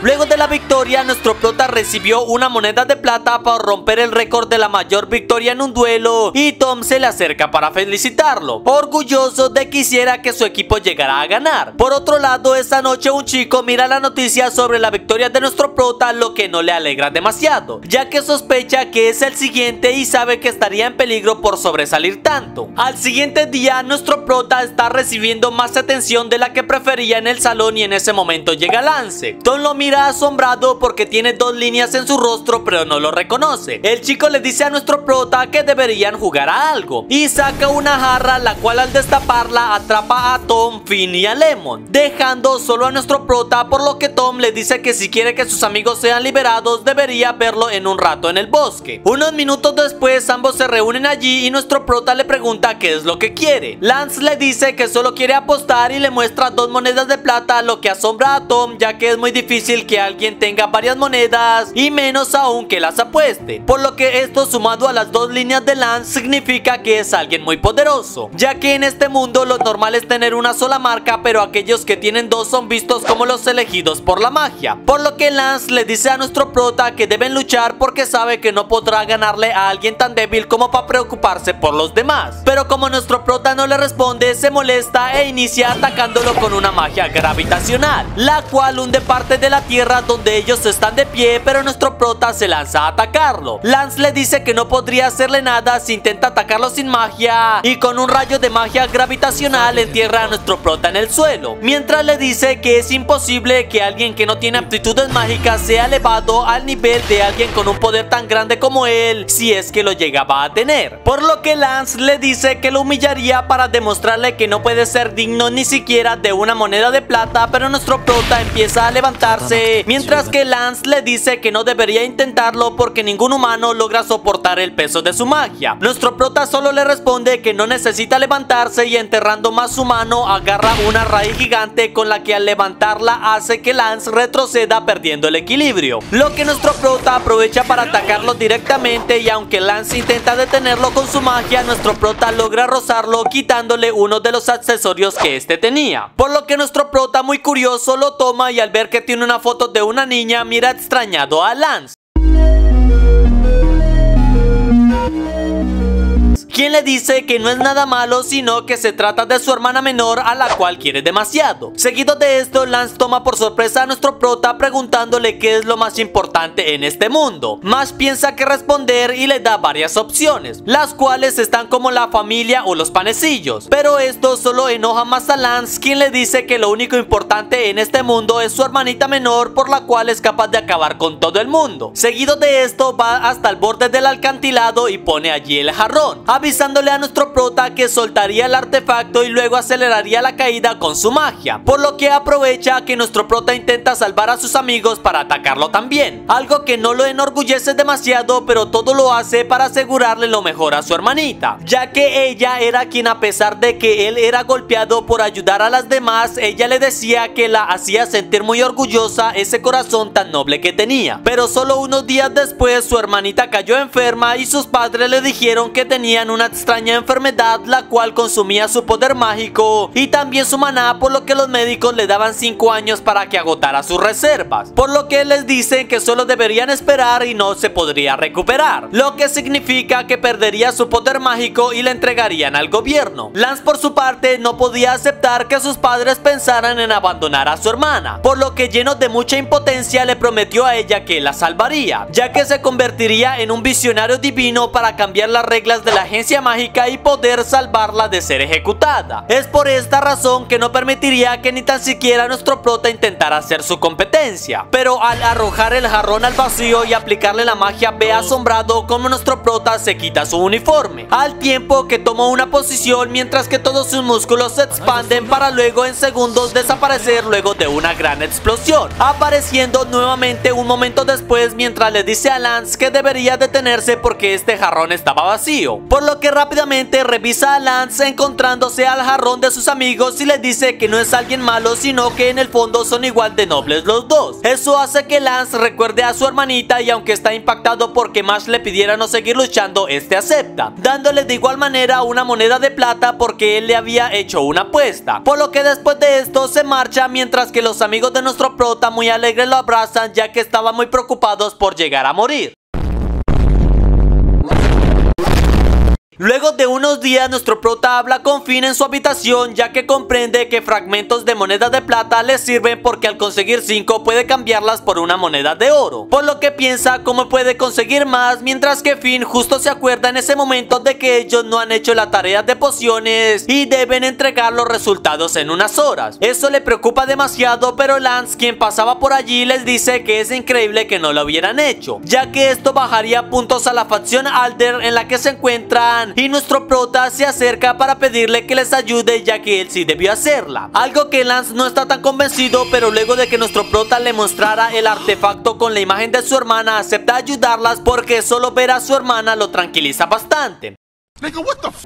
Luego de la victoria, nuestro prota recibió una moneda de plata para romper el récord de la mayor victoria en un duelo y Tom se le acerca para felicitarlo, orgulloso de que quisiera que su equipo llegara a ganar. Por otro lado, esta noche un chico mira la noticia sobre la victoria de nuestro prota, lo que no le alegra demasiado, ya que sospecha que es el siguiente y sabe que estaría en peligro por sobresalir tanto. Al siguiente día, nuestro prota está recibiendo más atención de la que prefería en el salón y en ese momento llega Lance. Tom lo mira asombrado porque tiene dos líneas en su rostro pero no lo reconoce. El chico le dice a nuestro prota que deberían jugar a algo y saca una jarra la cual al destaparla atrapa a Tom, Finn y a Lemon, dejando solo a nuestro prota por lo que Tom le dice que si quiere que sus amigos sean liberados debería verlo en un rato en el bosque. Unos minutos después ambos se reúnen allí y nuestro prota le pregunta qué es lo que quiere. Lance le dice que solo quiere apostar y le muestra dos monedas de plata lo que asombra a Tom ya que es muy difícil que alguien tenga varias monedas y menos aún que las apueste. Por lo que esto sumado a las dos líneas de Lance significa que es alguien muy poderoso, ya que en este mundo lo normal es tener una sola marca, pero aquellos que tienen dos son vistos como los elegidos por la magia. Por lo que Lance le dice a nuestro prota que deben luchar porque sabe que no podrá ganarle a alguien tan débil como para preocuparse por los demás. Pero como nuestro prota no le responde, se molesta e inicia atacándolo con una magia gravitacional, la cual hunde parte de la tierra donde ellos están de pie, pero nuestro prota se lanza a atacarlo. Lance le dice que no podría hacerle nada si intenta atacarlo sin magia y con un rayo de magia gravitacional entierra a nuestro prota en el suelo, mientras le dice que es imposible que alguien que no tiene aptitudes mágicas sea elevado al nivel de alguien con un poder tan grande como él si es que lo llegaba a tener. Por lo que Lance le dice que lo humillaría para demostrarle que no puede ser digno ni siquiera de una moneda de plata, pero nuestro prota empieza a levantarse mientras que Lance le dice que no debería intentarlo porque ningún humano logra soportar el peso de su magia. Nuestro prota solo le responde que no necesita levantarse y enterrando más su mano agarra una raíz gigante con la que al levantarla hace que Lance retroceda perdiendo el equilibrio. Lo que nuestro prota aprovecha para atacarlo directamente y aunque Lance intenta detenerlo con su magia, nuestro prota logra rozarlo quitándole uno de los accesorios que este tenía. Por lo que nuestro prota muy curioso lo toma y al ver que tiene una foto de una niña mira extrañado a Lance. Quien le dice que no es nada malo sino que se trata de su hermana menor a la cual quiere demasiado. Seguido de esto, Lance toma por sorpresa a nuestro prota preguntándole qué es lo más importante en este mundo. Más piensa que responder y le da varias opciones, las cuales están como la familia o los panecillos. Pero esto solo enoja más a Lance, quien le dice que lo único importante en este mundo es su hermanita menor por la cual es capaz de acabar con todo el mundo. Seguido de esto va hasta el borde del alcantilado y pone allí el jarrón, avisándole a nuestro prota que soltaría el artefacto y luego aceleraría la caída con su magia, por lo que aprovecha que nuestro prota intenta salvar a sus amigos para atacarlo también, algo que no lo enorgullece demasiado pero todo lo hace para asegurarle lo mejor a su hermanita, ya que ella era quien a pesar de que él era golpeado por ayudar a las demás, ella le decía que la hacía sentir muy orgullosa ese corazón tan noble que tenía, pero solo unos días después su hermanita cayó enferma y sus padres le dijeron que tenían una extraña enfermedad la cual consumía su poder mágico y también su maná por lo que los médicos le daban 5 años para que agotara sus reservas, por lo que les dicen que solo deberían esperar y no se podría recuperar, lo que significa que perdería su poder mágico y le entregarían al gobierno. Lance por su parte no podía aceptar que sus padres pensaran en abandonar a su hermana, por lo que lleno de mucha impotencia le prometió a ella que la salvaría, ya que se convertiría en un visionario divino para cambiar las reglas de la mágica y poder salvarla de ser ejecutada. Es por esta razón que no permitiría que ni tan siquiera nuestro prota intentara hacer su competencia, pero al arrojar el jarrón al vacío y aplicarle la magia ve asombrado como nuestro prota se quita su uniforme, al tiempo que toma una posición mientras que todos sus músculos se expanden para luego en segundos desaparecer luego de una gran explosión, apareciendo nuevamente un momento después mientras le dice a Lance que debería detenerse porque este jarrón estaba vacío, por que rápidamente revisa a Lance encontrándose al jarrón de sus amigos y le dice que no es alguien malo sino que en el fondo son igual de nobles los dos. Eso hace que Lance recuerde a su hermanita y aunque está impactado porque Mash le pidiera no seguir luchando, este acepta, dándole de igual manera una moneda de plata porque él le había hecho una apuesta, por lo que después de esto se marcha mientras que los amigos de nuestro prota muy alegres lo abrazan ya que estaban muy preocupados por llegar a morir. Luego de unos días nuestro prota habla con Finn en su habitación ya que comprende que fragmentos de moneda de plata le sirven porque al conseguir 5 puede cambiarlas por una moneda de oro, por lo que piensa cómo puede conseguir más mientras que Finn justo se acuerda en ese momento de que ellos no han hecho la tarea de pociones y deben entregar los resultados en unas horas. Eso le preocupa demasiado pero Lance quien pasaba por allí les dice que es increíble que no lo hubieran hecho, ya que esto bajaría puntos a la facción Alder en la que se encuentran y nuestro prota se acerca para pedirle que les ayude ya que él sí debió hacerla. Algo que Lance no está tan convencido pero luego de que nuestro prota le mostrara el artefacto con la imagen de su hermana acepta ayudarlas porque solo ver a su hermana lo tranquiliza bastante.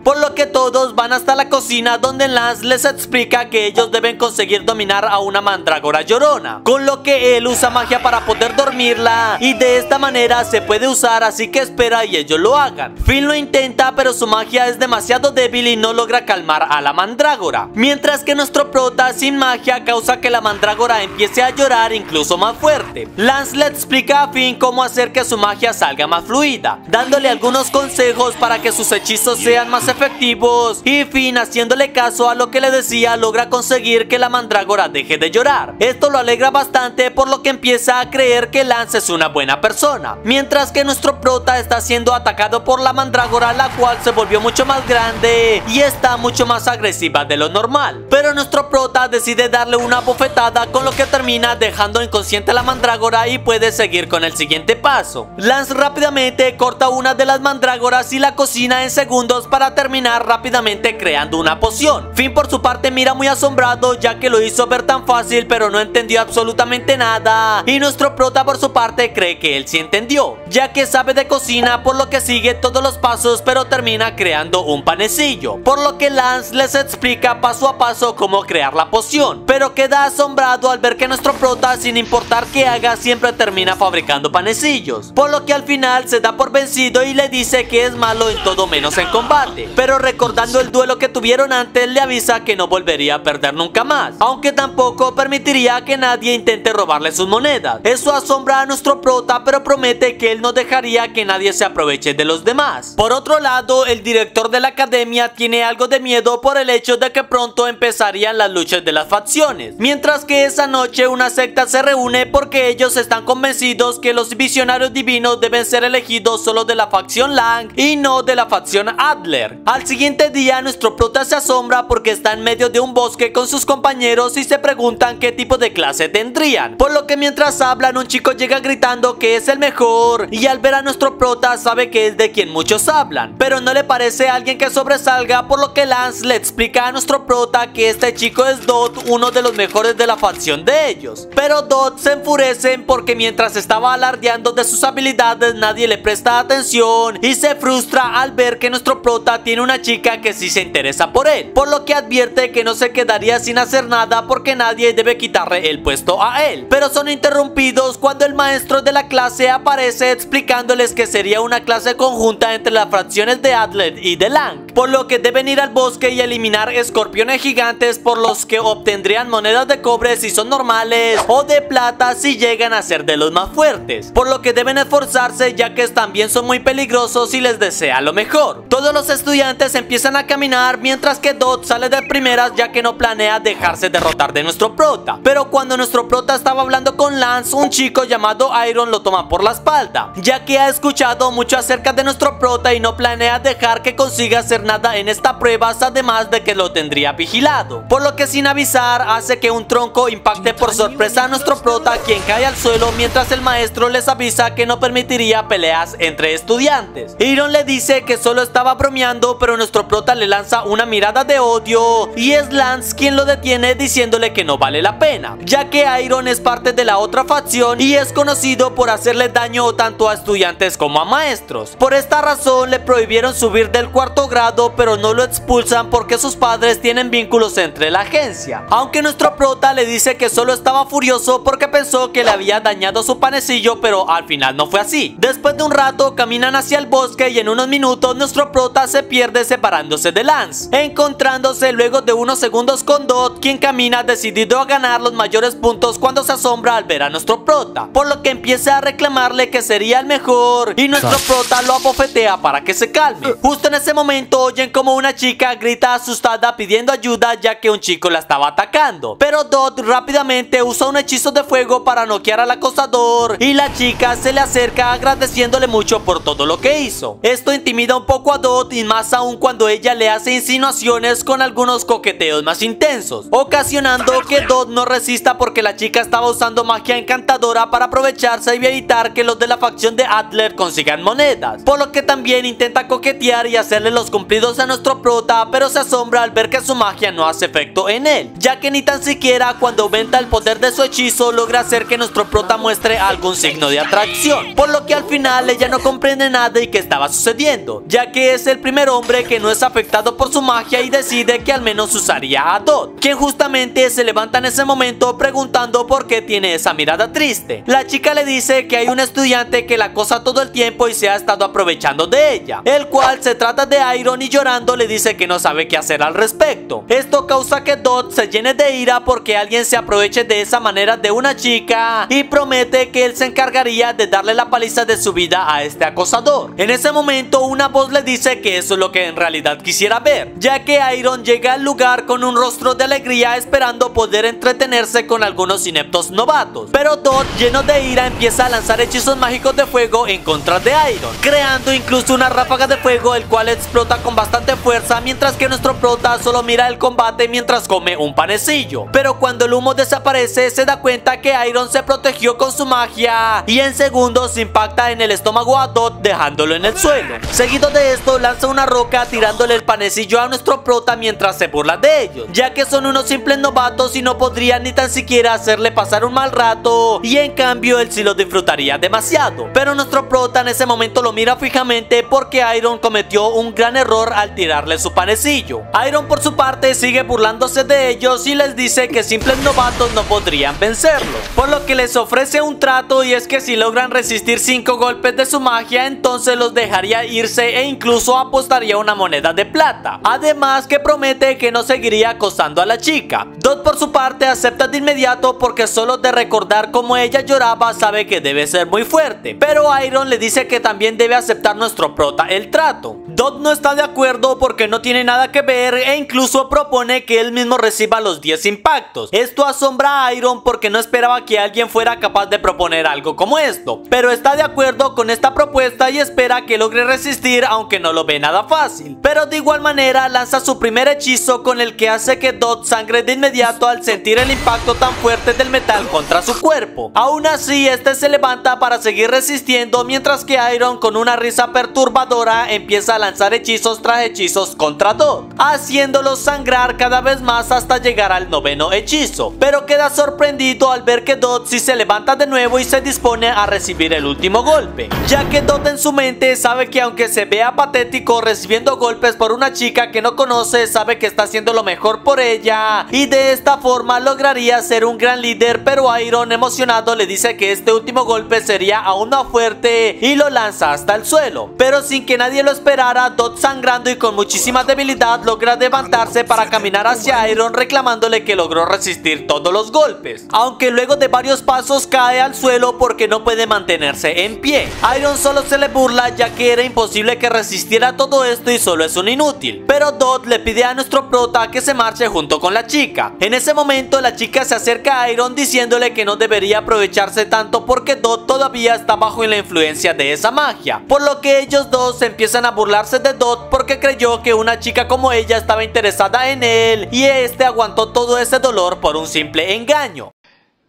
Por lo que todos van hasta la cocina donde Lance les explica que ellos deben conseguir dominar a una mandrágora llorona, con lo que él usa magia para poder dormirla y de esta manera se puede usar así que espera y ellos lo hagan. Finn lo intenta pero su magia es demasiado débil y no logra calmar a la mandrágora, mientras que nuestro prota sin magia causa que la mandrágora empiece a llorar incluso más fuerte. Lance le explica a Finn cómo hacer que su magia salga más fluida, dándole algunos consejos para que sus hechizos sean más efectivos y Finn haciéndole caso a lo que le decía logra conseguir que la mandrágora deje de llorar. Esto lo alegra bastante por lo que empieza a creer que Lance es una buena persona, mientras que nuestro prota está siendo atacado por la mandrágora la cual se volvió mucho más grande y está mucho más agresiva de lo normal. Pero nuestro prota decide darle una bofetada con lo que termina dejando inconsciente a la mandrágora y puede seguir con el siguiente paso. Lance rápidamente corta una de las mandrágoras y la cocina en segundos para terminar rápidamente creando una poción. Finn por su parte mira muy asombrado ya que lo hizo ver tan fácil pero no entendió absolutamente nada. Y nuestro prota por su parte cree que él sí entendió, ya que sabe de cocina por lo que sigue todos los pasos pero termina creando un panecillo. Por lo que Lance les explica paso a paso cómo crear la poción, pero queda asombrado al ver que nuestro prota sin importar qué haga siempre termina fabricando panecillos. Por lo que al final se da por vencido y le dice que es malo en todo menos combate, pero recordando el duelo que tuvieron antes le avisa que no volvería a perder nunca más, aunque tampoco permitiría que nadie intente robarle sus monedas. Eso asombra a nuestro prota, pero promete que él no dejaría que nadie se aproveche de los demás. Por otro lado, el director de la academia tiene algo de miedo por el hecho de que pronto empezarían las luchas de las facciones, mientras que esa noche una secta se reúne porque ellos están convencidos que los visionarios divinos deben ser elegidos solo de la facción Lang y no de la facción Adler. Al siguiente día nuestro prota se asombra porque está en medio de un bosque con sus compañeros y se preguntan qué tipo de clase tendrían, por lo que mientras hablan un chico llega gritando que es el mejor y al ver a nuestro prota sabe que es de quien muchos hablan, pero no le parece alguien que sobresalga por lo que Lance le explica a nuestro prota que este chico es Dot, uno de los mejores de la facción de ellos. Pero Dot se enfurece porque mientras estaba alardeando de sus habilidades nadie le presta atención y se frustra al ver que nuestro prota tiene una chica que sí se interesa por él, por lo que advierte que no se quedaría sin hacer nada porque nadie debe quitarle el puesto a él. Pero son interrumpidos cuando el maestro de la clase aparece explicándoles que sería una clase conjunta entre las fracciones de Adlet y de Lang, por lo que deben ir al bosque y eliminar escorpiones gigantes por los que obtendrían monedas de cobre si son normales o de plata si llegan a ser de los más fuertes, por lo que deben esforzarse ya que también son muy peligrosos y les desea lo mejor. Todos los estudiantes empiezan a caminar mientras que Dot sale de primeras ya que no planea dejarse derrotar de nuestro prota, pero cuando nuestro prota estaba hablando con Lance, un chico llamado Iron lo toma por la espalda, ya que ha escuchado mucho acerca de nuestro prota y no planea dejar que consiga hacer nada en esta prueba, además de que lo tendría vigilado, por lo que sin avisar hace que un tronco impacte por sorpresa a nuestro prota quien cae al suelo mientras el maestro les avisa que no permitiría peleas entre estudiantes. Iron le dice que solo estaba bromeando pero nuestro prota le lanza una mirada de odio y es Lance quien lo detiene diciéndole que no vale la pena, ya que Iron es parte de la otra facción y es conocido por hacerle daño tanto a estudiantes como a maestros. Por esta razón le prohibieron subir del cuarto grado pero no lo expulsan porque sus padres tienen vínculos entre la agencia. Aunque nuestro prota le dice que solo estaba furioso porque pensó que le había dañado su panecillo pero al final no fue así. Después de un rato caminan hacia el bosque y en unos minutos nuestro prota se pierde separándose de Lance, encontrándose luego de unos segundos con Dot quien camina decidido a ganar los mayores puntos cuando se asombra al ver a nuestro prota, por lo que empieza a reclamarle que sería el mejor y nuestro prota lo abofetea para que se calme. Justo en ese momento oyen como una chica grita asustada pidiendo ayuda ya que un chico la estaba atacando, pero Dot rápidamente usa un hechizo de fuego para noquear al acosador y la chica se le acerca agradeciéndole mucho por todo lo que hizo. Esto intimida un poco a Dot y más aún cuando ella le hace insinuaciones con algunos coqueteos más intensos, ocasionando que Dot no resista porque la chica estaba usando magia encantadora para aprovecharse y evitar que los de la facción de Adler consigan monedas, por lo que también intenta coquetear y hacerle los cumplidos a nuestro prota, pero se asombra al ver que su magia no hace efecto en él, ya que ni tan siquiera cuando aumenta el poder de su hechizo logra hacer que nuestro prota muestre algún signo de atracción, por lo que al final ella no comprende nada y qué estaba sucediendo, ya que es el primer hombre que no es afectado por su magia y decide que al menos usaría a Dot, quien justamente se levanta en ese momento preguntando por qué tiene esa mirada triste. La chica le dice que hay un estudiante que la acosa todo el tiempo y se ha estado aprovechando de ella, el cual se trata de Iron y llorando le dice que no sabe qué hacer al respecto. Esto causa que Dot se llene de ira porque alguien se aproveche de esa manera de una chica y promete que él se encargaría de darle la paliza de su vida a este acosador. En ese momento una voz le dice que eso es lo que en realidad quisiera ver, ya que Iron llega al lugar con un rostro de alegría esperando poder entretenerse con algunos ineptos novatos. Pero Dot, lleno de ira, empieza a lanzar hechizos mágicos de fuego en contra de Iron, creando incluso una ráfaga de fuego el cual explota bastante fuerza mientras que nuestro prota solo mira el combate mientras come un panecillo. Pero cuando el humo desaparece se da cuenta que Iron se protegió con su magia y en segundos impacta en el estómago a Dot dejándolo en el suelo. Seguido de esto lanza una roca tirándole el panecillo a nuestro prota mientras se burla de ellos, ya que son unos simples novatos y no podrían ni tan siquiera hacerle pasar un mal rato y en cambio él sí lo disfrutaría demasiado. Pero nuestro prota en ese momento lo mira fijamente porque Iron cometió un gran error al tirarle su panecillo. Iron por su parte sigue burlándose de ellos y les dice que simples novatos no podrían vencerlo, por lo que les ofrece un trato y es que si logran resistir 5 golpes de su magia entonces los dejaría irse e incluso apostaría una moneda de plata. Además que promete que no seguiría acosando a la chica. Dot por su parte acepta de inmediato porque solo de recordar cómo ella lloraba sabe que debe ser muy fuerte, pero Iron le dice que también debe aceptar nuestro prota el trato. Dot no está de acuerdo porque no tiene nada que ver e incluso propone que él mismo reciba los 10 impactos. Esto asombra a Iron porque no esperaba que alguien fuera capaz de proponer algo como esto, pero está de acuerdo con esta propuesta y espera que logre resistir aunque no lo ve nada fácil. Pero de igual manera lanza su primer hechizo con el que hace que Dot sangre de inmediato al sentir el impacto tan fuerte del metal contra su cuerpo. Aún así, este se levanta para seguir resistiendo mientras que Iron con una risa perturbadora empieza a lanzar hechizos tras hechizos contra Dot, haciéndolo sangrar cada vez más hasta llegar al noveno hechizo. Pero queda sorprendido al ver que Dot sí se levanta de nuevo y se dispone a recibir el último golpe, ya que Dot en su mente sabe que aunque se vea patético recibiendo golpes por una chica que no conoce, sabe que está haciendo lo mejor por ella y de esta forma lograría ser un gran líder, pero Iron emocionado le dice que este último golpe sería aún más fuerte y lo lanza hasta el suelo, pero sin que nadie lo esperara, Dot y con muchísima debilidad logra levantarse para caminar hacia Iron reclamándole que logró resistir todos los golpes, aunque luego de varios pasos cae al suelo porque no puede mantenerse en pie. Iron solo se le burla ya que era imposible que resistiera todo esto y solo es un inútil, pero Dot le pide a nuestro prota que se marche junto con la chica. En ese momento la chica se acerca a Iron diciéndole que no debería aprovecharse tanto porque Dot todavía está bajo la influencia de esa magia, por lo que ellos dos empiezan a burlarse de Dot porque creyó que una chica como ella estaba interesada en él y este aguantó todo ese dolor por un simple engaño.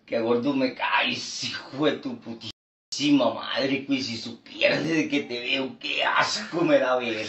Qué gordo me caes, hijo de tu madre, pues si supieras de que te veo, qué asco me da ver.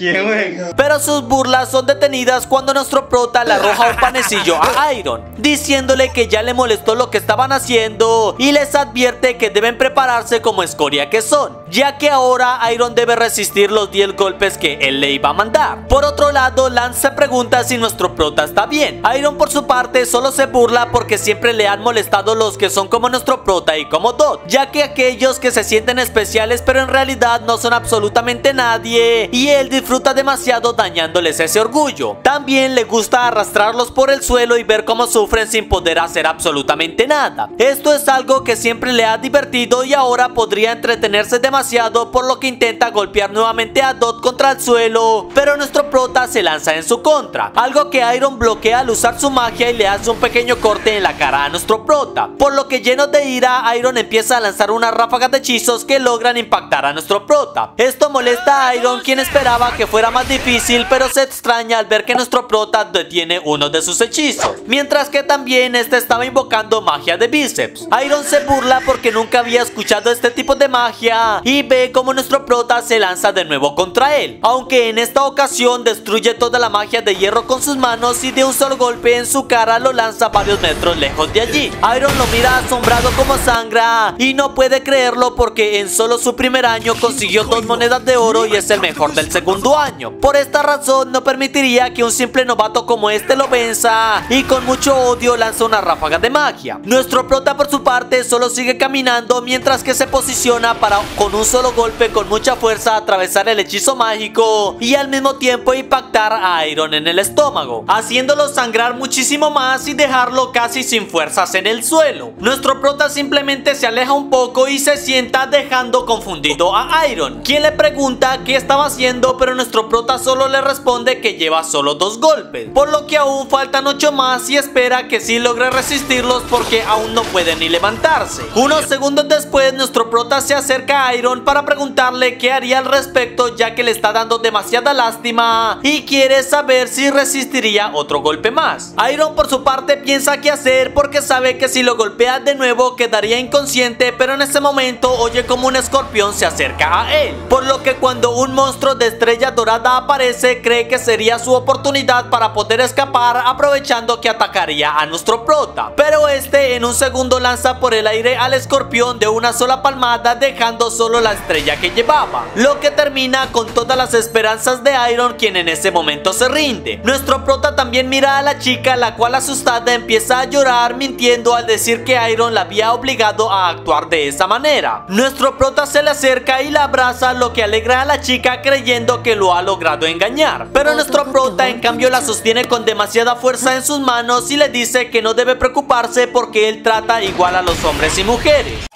Pero sus burlas son detenidas cuando nuestro prota le arroja un panecillo a Iron, diciéndole que ya le molestó lo que estaban haciendo y les advierte que deben prepararse como escoria que son, ya que ahora Iron debe resistir los 10 golpes que él le iba a mandar. Por otro lado, Lance se pregunta si nuestro prota está bien. Iron por su parte solo se burla porque siempre le han molestado los que son como nuestro prota y como Dot, ya que aquellos que se sienten especiales pero en realidad no son absolutamente nadie y él disfruta demasiado dañándoles ese orgullo. También le gusta arrastrarlos por el suelo y ver cómo sufren sin poder hacer absolutamente nada. Esto es algo que siempre le ha divertido y ahora podría entretenerse demasiado por lo que intenta golpear nuevamente a Dot contra el suelo, pero nuestro prota se lanza en su contra, algo que Iron bloquea al usar su magia y le hace un pequeño corte en la cara a nuestro prota, por lo que lleno de ira Iron empieza a lanzar una ráfaga de hechizos que logran impactar a nuestro prota. Esto molesta a Iron quien esperaba que fuera más difícil pero se extraña al ver que nuestro prota detiene uno de sus hechizos, mientras que también este estaba invocando magia de bíceps. Iron se burla porque nunca había escuchado este tipo de magia y ve como nuestro prota se lanza de nuevo contra él, aunque en esta ocasión destruye toda la magia de hierro con sus manos y de un solo golpe en su cara lo lanza varios metros lejos de allí. Iron lo mira asombrado como sangra y no puede creerlo porque en solo su primer año consiguió dos monedas de oro y es el mejor del segundo año. Por esta razón no permitiría que un simple novato como este lo venza y con mucho odio lanza una ráfaga de magia. Nuestro prota por su parte solo sigue caminando mientras que se posiciona para con un solo golpe con mucha fuerza atravesar el hechizo mágico y al mismo tiempo impactar a Iron en el estómago, haciéndolo sangrar muchísimo más y dejarlo casi sin fuerzas en el suelo. Nuestro prota simplemente se aleja un poco y se dejando confundido a Iron, quien le pregunta qué estaba haciendo pero nuestro prota solo le responde que lleva solo dos golpes, por lo que aún faltan 8 más y espera que sí logre resistirlos porque aún no puede ni levantarse. Unos segundos después nuestro prota se acerca a Iron para preguntarle qué haría al respecto ya que le está dando demasiada lástima y quiere saber si resistiría otro golpe más. Iron por su parte piensa qué hacer porque sabe que si lo golpea de nuevo quedaría inconsciente pero en ese momento oye como un escorpión se acerca a él, por lo que cuando un monstruo de estrella dorada aparece cree que sería su oportunidad para poder escapar aprovechando que atacaría a nuestro prota, pero este en un segundo lanza por el aire al escorpión de una sola palmada dejando solo la estrella que llevaba, lo que termina con todas las esperanzas de Iron quien en ese momento se rinde. Nuestro prota también mira a la chica la cual asustada empieza a llorar mintiendo al decir que Iron la había obligado a actuar de esa manera. Nuestro prota se le acerca y la abraza lo que alegra a la chica creyendo que lo ha logrado engañar, pero nuestro prota en cambio la sostiene con demasiada fuerza en sus manos y le dice que no debe preocuparse porque él trata igual a los hombres y mujeres.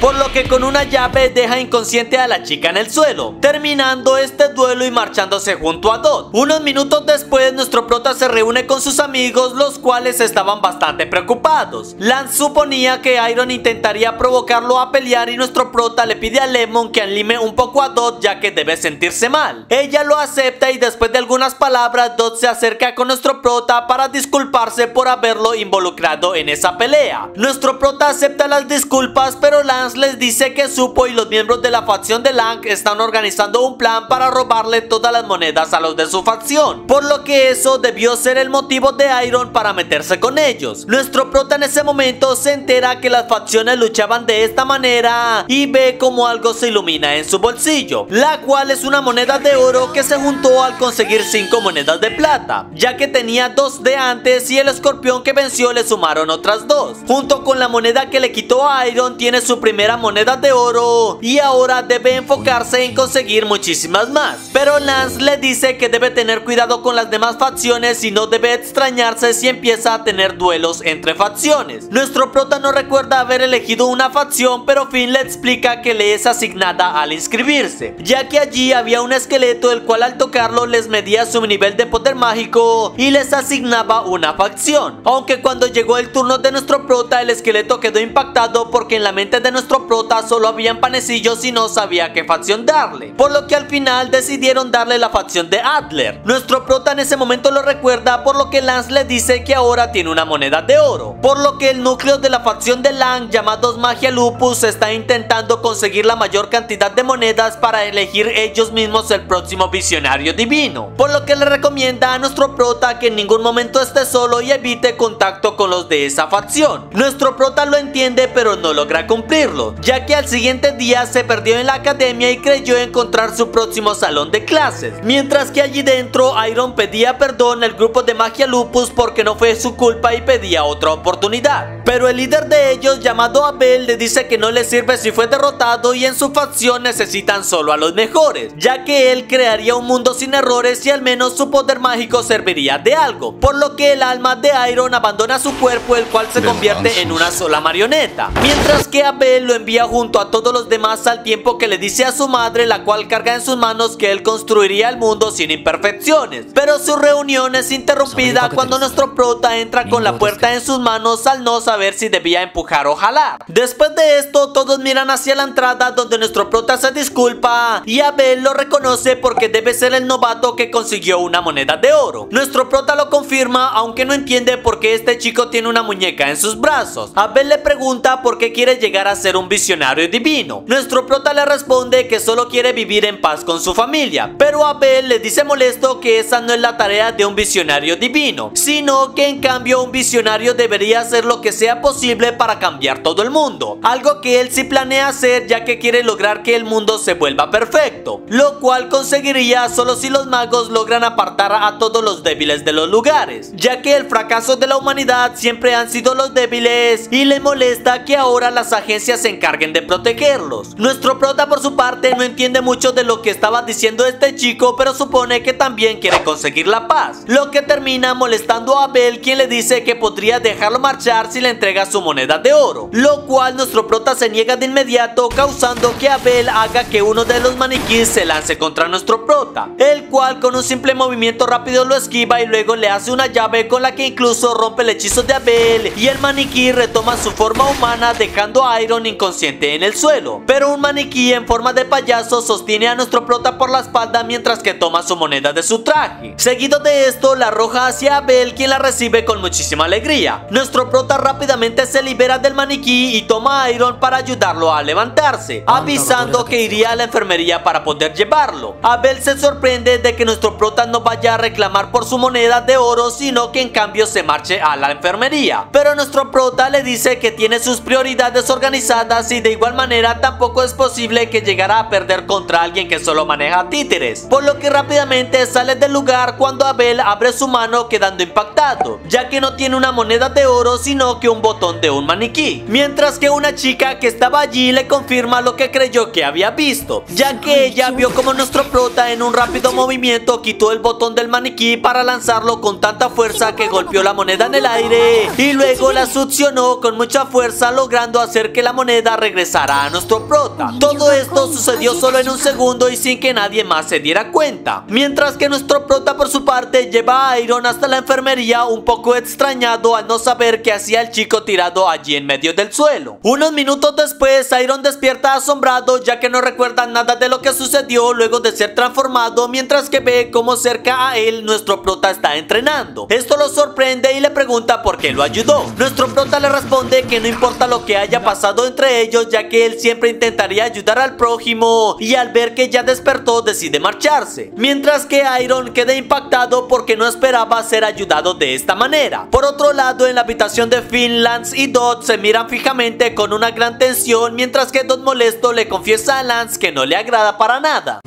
Por lo que con una llave deja inconsciente a la chica en el suelo, terminando este duelo y marchándose junto a Dot. Unos minutos después nuestro prota se reúne con sus amigos los cuales estaban bastante preocupados. Lance suponía que Iron intentaría provocarlo a pelear y nuestro prota le pide a Lemon que anime un poco a Dot ya que debe sentirse mal. Ella lo acepta y después de algunas palabras Dot se acerca con nuestro prota para disculparse por haberlo involucrado en esa pelea. Nuestro prota acepta las disculpas pero Lance les dice que supo y los miembros de la facción de Lang están organizando un plan para robarle todas las monedas a los de su facción, por lo que eso debió ser el motivo de Iron para meterse con ellos. Nuestro prota en ese momento se entera que las facciones luchaban de esta manera y ve como algo se ilumina en su bolsillo, la cual es una moneda de oro que se juntó al conseguir 5 monedas de plata, ya que tenía dos de antes y el escorpión que venció le sumaron otras dos. Junto con la moneda que le quitó a Iron tiene su primer monedas de oro y ahora debe enfocarse en conseguir muchísimas más. Pero Lance le dice que debe tener cuidado con las demás facciones y no debe extrañarse si empieza a tener duelos entre facciones. Nuestro prota no recuerda haber elegido una facción, pero Finn le explica que le es asignada al inscribirse, ya que allí había un esqueleto el cual al tocarlo les medía su nivel de poder mágico y les asignaba una facción. Aunque cuando llegó el turno de nuestro prota el esqueleto quedó impactado porque en la mente de nuestro nuestro prota solo habían panecillos y no sabía qué facción darle, por lo que al final decidieron darle la facción de Adler. Nuestro prota en ese momento lo recuerda, por lo que Lance le dice que ahora tiene una moneda de oro, por lo que el núcleo de la facción de Lang llamados Magia Lupus está intentando conseguir la mayor cantidad de monedas para elegir ellos mismos el próximo visionario divino, por lo que le recomienda a nuestro prota que en ningún momento esté solo y evite contacto con los de esa facción. Nuestro prota lo entiende pero no logra cumplirlo ya que al siguiente día se perdió en la academia y creyó encontrar su próximo salón de clases. Mientras que allí dentro Iron pedía perdón al grupo de Magia Lupus porque no fue su culpa y pedía otra oportunidad. Pero el líder de ellos llamado Abel le dice que no le sirve si fue derrotado y en su facción necesitan solo a los mejores, ya que él crearía un mundo sin errores y al menos su poder mágico serviría de algo, por lo que el alma de Iron abandona su cuerpo el cual se convierte en una sola marioneta, mientras que Abel lo envía junto a todos los demás al tiempo que le dice a su madre, la cual carga en sus manos que él construiría el mundo sin imperfecciones. Pero su reunión es interrumpida cuando nuestro prota entra con la puerta en sus manos al no saber si debía empujar o jalar. Después de esto, todos miran hacia la entrada donde nuestro prota se disculpa y Abel lo reconoce porque debe ser el novato que consiguió una moneda de oro. Nuestro prota lo confirma, aunque no entiende por qué este chico tiene una muñeca en sus brazos. Abel le pregunta por qué quiere llegar a ser un visionario divino. Nuestro prota le responde que solo quiere vivir en paz con su familia, pero Abel le dice molesto que esa no es la tarea de un visionario divino, sino que en cambio un visionario debería hacer lo que sea posible para cambiar todo el mundo, algo que él sí planea hacer ya que quiere lograr que el mundo se vuelva perfecto, lo cual conseguiría solo si los magos logran apartar a todos los débiles de los lugares, ya que el fracaso de la humanidad siempre han sido los débiles y le molesta que ahora las agencias encarguen de protegerlos. Nuestro prota por su parte no entiende mucho de lo que estaba diciendo este chico, pero supone que también quiere conseguir la paz, lo que termina molestando a Abel quien le dice que podría dejarlo marchar si le entrega su moneda de oro, lo cual nuestro prota se niega de inmediato causando que Abel haga que uno de los maniquíes se lance contra nuestro prota, el cual con un simple movimiento rápido lo esquiva y luego le hace una llave con la que incluso rompe el hechizo de Abel y el maniquí retoma su forma humana dejando a Iron inconsciente en el suelo, pero un maniquí en forma de payaso sostiene a nuestro prota por la espalda mientras que toma su moneda de su traje. Seguido de esto, la arroja hacia Abel, quien la recibe con muchísima alegría. Nuestro prota rápidamente se libera del maniquí y toma a Iron para ayudarlo a levantarse, avisando que iría a la enfermería para poder llevarlo. Abel se sorprende de que nuestro prota no vaya a reclamar por su moneda de oro, sino que en cambio se marche a la enfermería. Pero nuestro prota le dice que tiene sus prioridades organizadas y de igual manera tampoco es posible que llegara a perder contra alguien que solo maneja títeres, por lo que rápidamente sale del lugar cuando Abel abre su mano quedando impactado, ya que no tiene una moneda de oro sino que un botón de un maniquí, mientras que una chica que estaba allí le confirma lo que creyó que había visto, ya que ella vio como nuestro prota en un rápido movimiento quitó el botón del maniquí para lanzarlo con tanta fuerza que golpeó la moneda en el aire y luego la succionó con mucha fuerza logrando hacer que la moneda regresara a nuestro prota. Todo esto sucedió solo en un segundo y sin que nadie más se diera cuenta. Mientras que nuestro prota por su parte lleva a Iron hasta la enfermería un poco extrañado al no saber qué hacía el chico tirado allí en medio del suelo. Unos minutos después Iron despierta asombrado ya que no recuerda nada de lo que sucedió luego de ser transformado mientras que ve cómo cerca a él nuestro prota está entrenando. Esto lo sorprende y le pregunta por qué lo ayudó. Nuestro prota le responde que no importa lo que haya pasado entre ellos ya que él siempre intentaría ayudar al prójimo y al ver que ya despertó decide marcharse. Mientras que Iron queda impactado porque no esperaba ser ayudado de esta manera. Por otro lado en la habitación de Finn, Lance y Dot se miran fijamente con una gran tensión mientras que Dot molesto le confiesa a Lance que no le agrada para nada.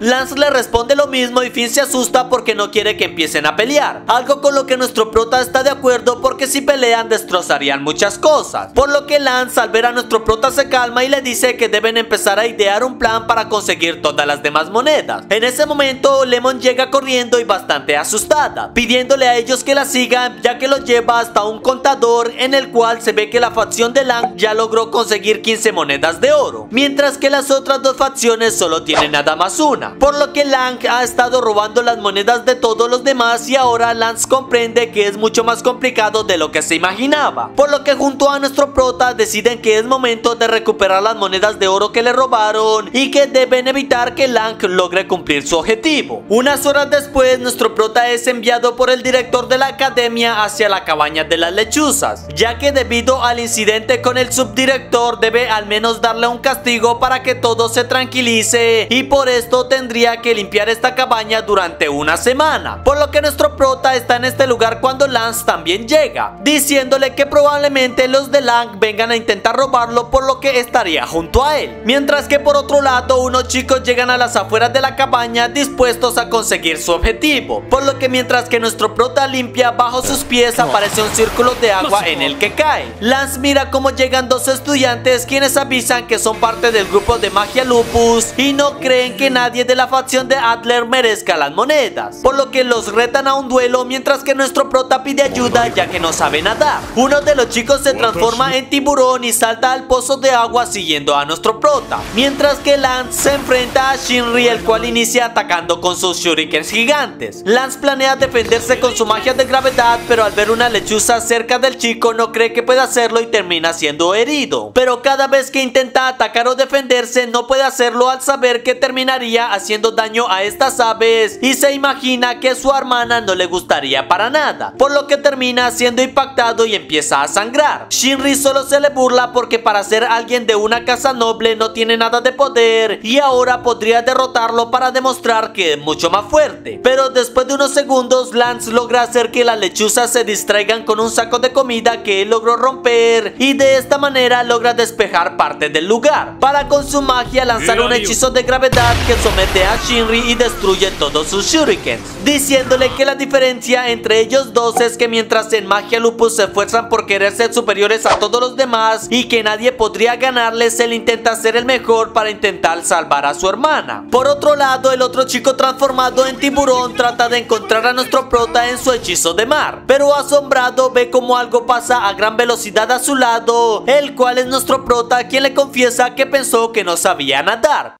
Lance le responde lo mismo y Finn se asusta porque no quiere que empiecen a pelear. Algo con lo que nuestro prota está de acuerdo porque si pelean destrozarían muchas cosas. Por lo que Lance al ver a nuestro prota se calma y le dice que deben empezar a idear un plan para conseguir todas las demás monedas. En ese momento Lemon llega corriendo y bastante asustada, pidiéndole a ellos que la sigan ya que los lleva hasta un contador en el cual se ve que la facción de Lang ya logró conseguir 15 monedas de oro, mientras que las otras dos facciones solo tienen nada más una. Por lo que Lang ha estado robando las monedas de todos los demás y ahora Lance comprende que es mucho más complicado de lo que se imaginaba. Por lo que junto a nuestro prota deciden que es momento de recuperar las monedas de oro que le robaron y que deben evitar que Lang logre cumplir su objetivo. Unas horas después nuestro prota es enviado por el director de la academia hacia la cabaña de las lechuzas, ya que debido al incidente con el subdirector debe al menos darle un castigo para que todo se tranquilice y por esto tendría que limpiar esta cabaña durante una semana, por lo que nuestro prota está en este lugar cuando Lance también llega, diciéndole que probablemente los de Lang vengan a intentar robarlo por lo que estaría junto a él, mientras que por otro lado unos chicos llegan a las afueras de la cabaña dispuestos a conseguir su objetivo, por lo que mientras que nuestro prota limpia bajo sus pies aparece un círculo de agua en el que cae. Lance mira cómo llegan dos estudiantes quienes avisan que son parte del grupo de magia lupus y no creen que nadie de la facción de Adler merezca las monedas, por lo que los retan a un duelo mientras que nuestro prota pide ayuda ya que no sabe nadar. Uno de los chicos se transforma en tiburón y salta al pozo de agua siguiendo a nuestro prota, mientras que Lance se enfrenta a Shinri el cual inicia atacando con sus shurikens gigantes. Lance planea defenderse con su magia de gravedad pero al ver una lechuza cerca del chico no cree que pueda hacerlo y termina siendo herido. Pero cada vez que intenta atacar o defenderse no puede hacerlo al saber que terminaría haciendo daño a estas aves y se imagina que su hermana no le gustaría para nada, por lo que termina siendo impactado y empieza a sangrar. Shinri solo se le burla porque para ser alguien de una casa noble no tiene nada de poder y ahora podría derrotarlo para demostrar que es mucho más fuerte. Pero después de unos segundos Lance logra hacer que las lechuzas se distraigan con un saco de comida que él logró romper y de esta manera logra despejar parte del lugar para con su magia lanzar un hechizo de gravedad que somete a Shinri y destruye todos sus shurikens, diciéndole que la diferencia entre ellos dos es que mientras en magia lupus se esfuerzan por querer ser superiores a todos los demás y que nadie podría ganarles, él intenta ser el mejor para intentar salvar a su hermana. Por otro lado, el otro chico transformado en tiburón trata de encontrar a nuestro prota en su hechizo de mar, pero asombrado ve como algo pasa a gran velocidad a su lado, el cual es nuestro prota quien le confiesa que pensó que no sabía nadar.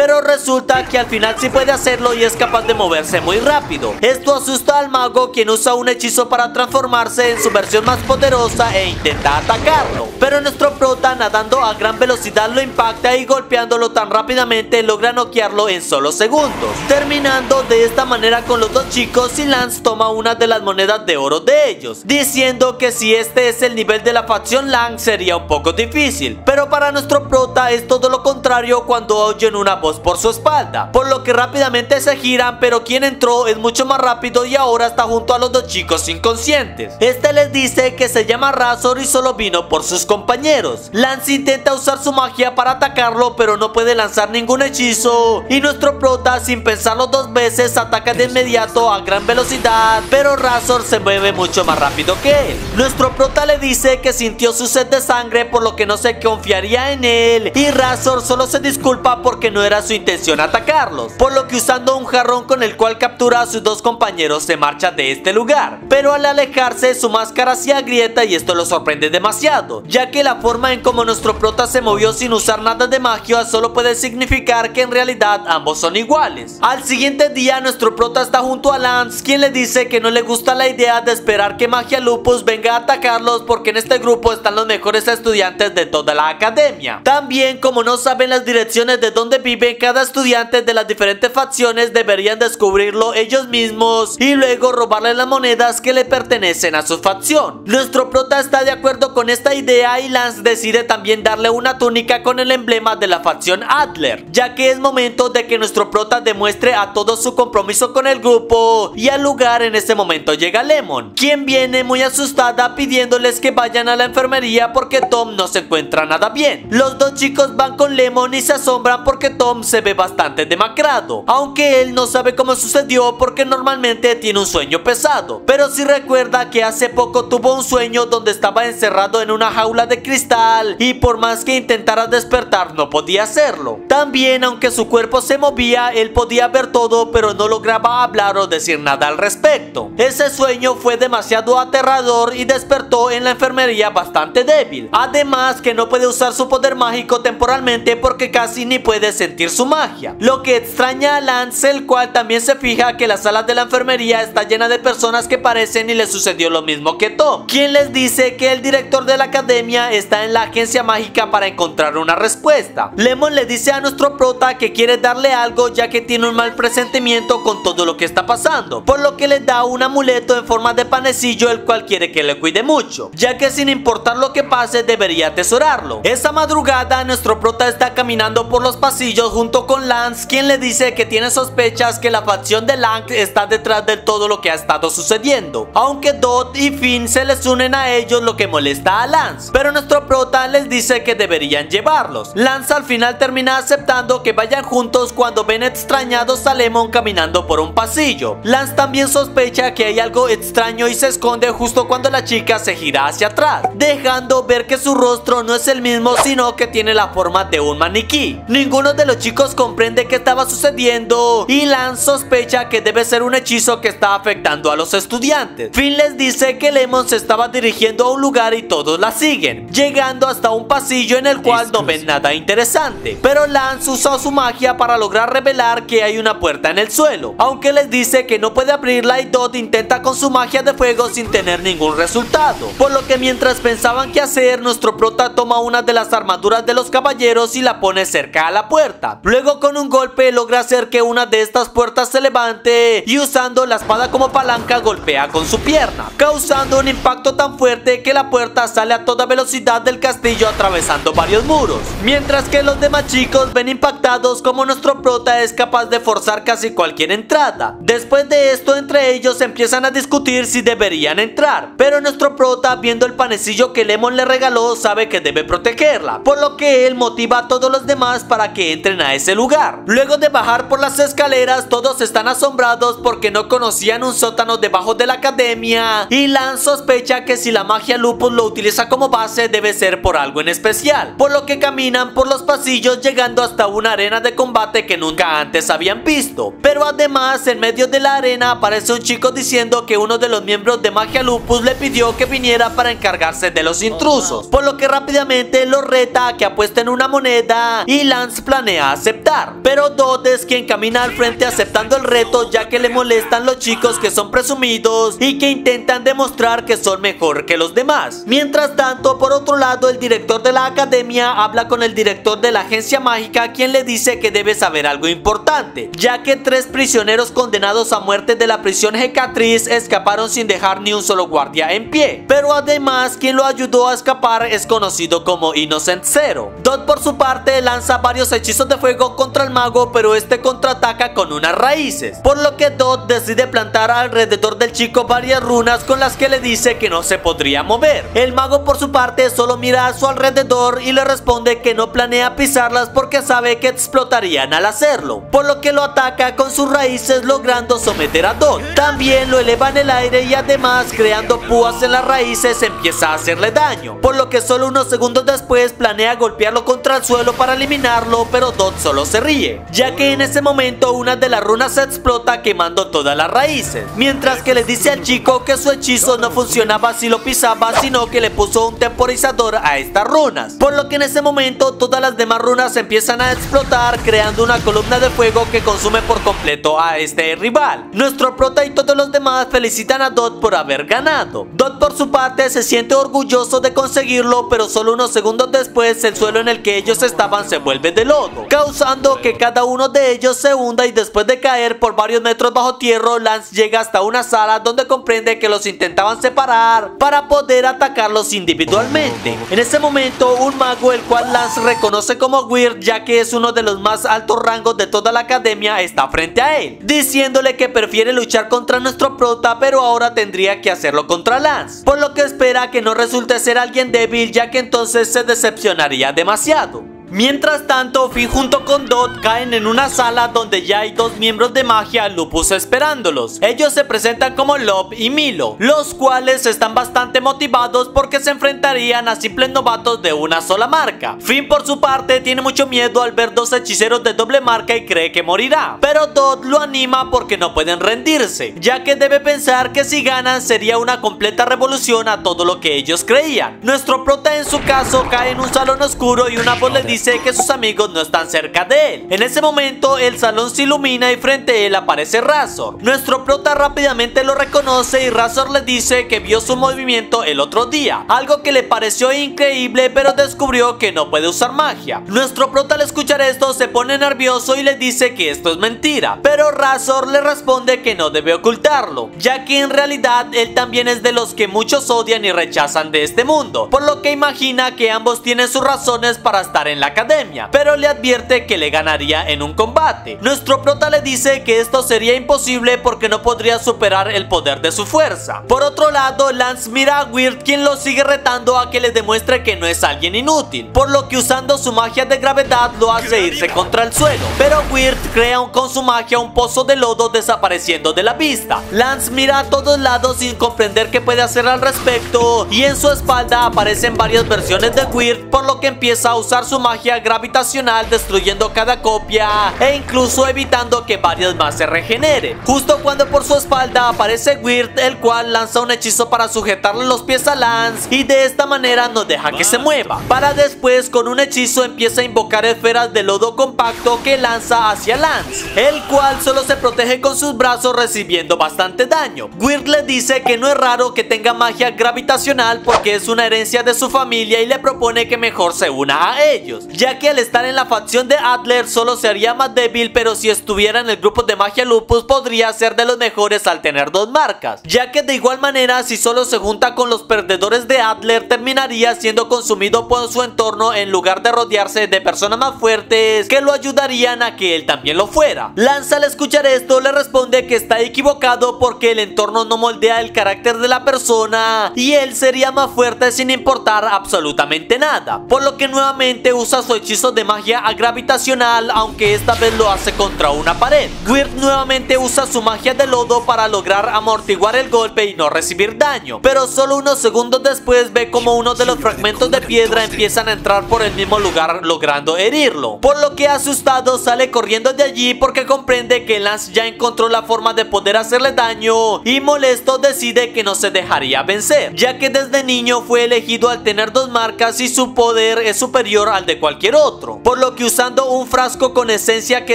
Pero resulta que al final sí puede hacerlo y es capaz de moverse muy rápido. Esto asusta al mago quien usa un hechizo para transformarse en su versión más poderosa e intenta atacarlo. Pero nuestro prota nadando a gran velocidad lo impacta y golpeándolo tan rápidamente logra noquearlo en solo segundos. Terminando de esta manera con los dos chicos y Lance toma una de las monedas de oro de ellos, diciendo que si este es el nivel de la facción Lang sería un poco difícil. Pero para nuestro prota es todo lo contrario cuando oyen una voz por su espalda, por lo que rápidamente se giran pero quien entró es mucho más rápido y ahora está junto a los dos chicos inconscientes. Este les dice que se llama Razor y solo vino por sus compañeros. Lance intenta usar su magia para atacarlo pero no puede lanzar ningún hechizo y nuestro prota sin pensarlo dos veces ataca de inmediato a gran velocidad pero Razor se mueve mucho más rápido que él. Nuestro prota le dice que sintió su sed de sangre por lo que no se confiaría en él y Razor solo se disculpa porque no era su intención atacarlos, por lo que usando un jarrón con el cual captura a sus dos compañeros se marcha de este lugar. Pero al alejarse su máscara se agrieta y esto lo sorprende demasiado, ya que la forma en como nuestro prota se movió sin usar nada de magia solo puede significar que en realidad ambos son iguales. Al siguiente día nuestro prota está junto a Lance, quien le dice que no le gusta la idea de esperar que Magia Lupus venga a atacarlos porque en este grupo están los mejores estudiantes de toda la academia. También como no saben las direcciones de donde viven cada estudiante de las diferentes facciones deberían descubrirlo ellos mismos y luego robarle las monedas que le pertenecen a su facción. Nuestro prota está de acuerdo con esta idea y Lance decide también darle una túnica con el emblema de la facción Adler, ya que es momento de que nuestro prota demuestre a todos su compromiso con el grupo y al lugar en este momento llega Lemon, quien viene muy asustada pidiéndoles que vayan a la enfermería porque Tom no se encuentra nada bien. Los dos chicos van con Lemon y se asombran porque Tom se ve bastante demacrado, aunque él no sabe cómo sucedió porque normalmente tiene un sueño pesado, pero sí recuerda que hace poco tuvo un sueño donde estaba encerrado en una jaula de cristal y por más que intentara despertar no podía hacerlo. También aunque su cuerpo se movía, él podía ver todo pero no lograba hablar o decir nada al respecto. Ese sueño fue demasiado aterrador y despertó en la enfermería bastante débil. Además que no puede usar su poder mágico temporalmente porque casi ni puede sentir su magia. Lo que extraña a Lance, el cual también se fija que la sala de la enfermería está llena de personas que parecen y le sucedió lo mismo que Tom, quien les dice que el director de la academia está en la agencia mágica para encontrar una respuesta. Lemon le dice a nuestro prota que quiere darle algo ya que tiene un mal presentimiento con todo lo que está pasando, por lo que le da un amuleto en forma de panecillo el cual quiere que le cuide mucho, ya que sin importar lo que pase debería atesorarlo. Esa madrugada nuestro prota está caminando por los pasillos junto con Lance, quien le dice que tiene sospechas que la facción de Lang está detrás de todo lo que ha estado sucediendo, aunque Dot y Finn se les unen a ellos lo que molesta a Lance, pero nuestro prota les dice que deberían llevarlos. Lance al final termina aceptando que vayan juntos cuando ven extrañados a Lemon caminando por un pasillo. Lance también sospecha que hay algo extraño y se esconde justo cuando la chica se gira hacia atrás, dejando ver que su rostro no es el mismo sino que tiene la forma de un maniquí. Ninguno de los chicos comprende qué estaba sucediendo y Lance sospecha que debe ser un hechizo que está afectando a los estudiantes. Finn les dice que Lemon se estaba dirigiendo a un lugar y todos la siguen, llegando hasta un pasillo en el cual no ven nada interesante. Pero Lance usa su magia para lograr revelar que hay una puerta en el suelo, aunque les dice que no puede abrirla y Dot intenta con su magia de fuego sin tener ningún resultado. Por lo que mientras pensaban qué hacer, nuestro prota toma una de las armaduras de los caballeros y la pone cerca a la puerta. Luego con un golpe logra hacer que una de estas puertas se levante y usando la espada como palanca golpea con su pierna, causando un impacto tan fuerte que la puerta sale a toda velocidad del castillo atravesando varios muros. Mientras que los demás chicos ven impactados como nuestro prota es capaz de forzar casi cualquier entrada. Después de esto entre ellos empiezan a discutir si deberían entrar, pero nuestro prota viendo el panecillo que Lemon le regaló sabe que debe protegerla, por lo que él motiva a todos los demás para que entren a ese lugar. Luego de bajar por las escaleras todos están asombrados porque no conocían un sótano debajo de la academia y Lance sospecha que si la magia Lupus lo utiliza como base debe ser por algo en especial, por lo que caminan por los pasillos llegando hasta una arena de combate que nunca antes habían visto. Pero además en medio de la arena aparece un chico diciendo que uno de los miembros de magia Lupus le pidió que viniera para encargarse de los intrusos, por lo que rápidamente lo reta a que apuesten una moneda y Lance planea aceptar. Pero Dot es quien camina al frente aceptando el reto ya que le molestan los chicos que son presumidos y que intentan demostrar que son mejor que los demás. Mientras tanto, por otro lado, el director de la academia habla con el director de la agencia mágica quien le dice que debe saber algo importante, ya que tres prisioneros condenados a muerte de la prisión Hecatriz escaparon sin dejar ni un solo guardia en pie. Pero además, quien lo ayudó a escapar es conocido como Innocent Zero. Dot por su parte lanza varios hechizos de fuego contra el mago, pero este contraataca con unas raíces, por lo que Dot decide plantar alrededor del chico varias runas con las que le dice que no se podría mover. El mago por su parte solo mira a su alrededor y le responde que no planea pisarlas porque sabe que explotarían al hacerlo, por lo que lo ataca con sus raíces logrando someter a Dot. También lo eleva en el aire y además creando púas en las raíces empieza a hacerle daño, por lo que solo unos segundos después planea golpearlo contra el suelo para eliminarlo, pero Dot solo se ríe, ya que en ese momento una de las runas se explota quemando todas las raíces, mientras que le dice al chico que su hechizo no funcionaba si lo pisaba, sino que le puso un temporizador a estas runas, por lo que en ese momento todas las demás runas empiezan a explotar creando una columna de fuego que consume por completo a este rival. Nuestro prota y todos los demás felicitan a Dot por haber ganado. Dot por su parte se siente orgulloso de conseguirlo, pero solo unos segundos después el suelo en el que ellos estaban se vuelve de lodo, causando que cada uno de ellos se hunda y después de caer por varios metros bajo tierra, Lance llega hasta una sala donde comprende que los intentaban separar para poder atacarlos individualmente. En ese momento, un mago el cual Lance reconoce como Weird ya que es uno de los más altos rangos de toda la academia está frente a él, diciéndole que prefiere luchar contra nuestro prota pero ahora tendría que hacerlo contra Lance, por lo que espera que no resulte ser alguien débil ya que entonces se decepcionaría demasiado. Mientras tanto, Finn junto con Dot caen en una sala donde ya hay dos miembros de magia Lupus esperándolos. Ellos se presentan como Lop y Milo, los cuales están bastante motivados porque se enfrentarían a simples novatos de una sola marca. Finn por su parte tiene mucho miedo al ver dos hechiceros de doble marca y cree que morirá, pero Dot lo anima porque no pueden rendirse, ya que debe pensar que si ganan sería una completa revolución a todo lo que ellos creían. Nuestro prota en su caso cae en un salón oscuro y una voz le dice que sus amigos no están cerca de él. En ese momento el salón se ilumina y frente a él aparece Razor. Nuestro prota rápidamente lo reconoce y Razor le dice que vio su movimiento el otro día, algo que le pareció increíble pero descubrió que no puede usar magia. Nuestro prota al escuchar esto se pone nervioso y le dice que esto es mentira, pero Razor le responde que no debe ocultarlo, ya que en realidad él también es de los que muchos odian y rechazan de este mundo, por lo que imagina que ambos tienen sus razones para estar en la academia, pero le advierte que le ganaría en un combate. Nuestro prota le dice que esto sería imposible porque no podría superar el poder de su fuerza. Por otro lado, Lance mira a Weird quien lo sigue retando a que le demuestre que no es alguien inútil, por lo que usando su magia de gravedad lo hace irse contra el suelo. Pero Weird crea con su magia un pozo de lodo desapareciendo de la vista. Lance mira a todos lados sin comprender qué puede hacer al respecto y en su espalda aparecen varias versiones de Weird por lo que empieza a usar su magia gravitacional destruyendo cada copia e incluso evitando que varias más se regeneren. Justo cuando por su espalda aparece Weird, el cual lanza un hechizo para sujetarle los pies a Lance y de esta manera no deja que se mueva. Para después con un hechizo empieza a invocar esferas de lodo compacto que lanza hacia Lance, el cual solo se protege con sus brazos recibiendo bastante daño. Weird le dice que no es raro que tenga magia gravitacional porque es una herencia de su familia y le propone que mejor se una a ellos ya que al estar en la facción de Adler solo se haría más débil, pero si estuviera en el grupo de Magia Lupus podría ser de los mejores al tener dos marcas, ya que de igual manera si solo se junta con los perdedores de Adler terminaría siendo consumido por su entorno en lugar de rodearse de personas más fuertes que lo ayudarían a que él también lo fuera. Lance al escuchar esto le responde que está equivocado porque el entorno no moldea el carácter de la persona y él sería más fuerte sin importar absolutamente nada, por lo que nuevamente usa su hechizo de magia gravitacional, aunque esta vez lo hace contra una pared. Weird nuevamente usa su magia de lodo para lograr amortiguar el golpe y no recibir daño, pero solo unos segundos después ve como uno de los fragmentos de piedra empiezan a entrar por el mismo lugar logrando herirlo, por lo que asustado sale corriendo de allí porque comprende que Lance ya encontró la forma de poder hacerle daño y molesto decide que no se dejaría vencer, ya que desde niño fue elegido al tener dos marcas y su poder es superior al de cualquier otro, por lo que usando un frasco con esencia que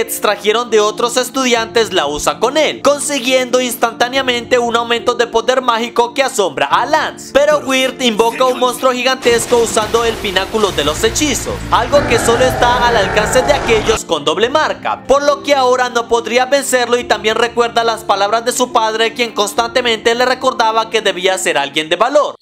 extrajeron de otros estudiantes la usa con él, consiguiendo instantáneamente un aumento de poder mágico que asombra a Lance. Pero Weird invoca un monstruo gigantesco usando el pináculo de los hechizos, algo que solo está al alcance de aquellos con doble marca, por lo que ahora no podría vencerlo y también recuerda las palabras de su padre quien constantemente le recordaba que debía ser alguien de valor.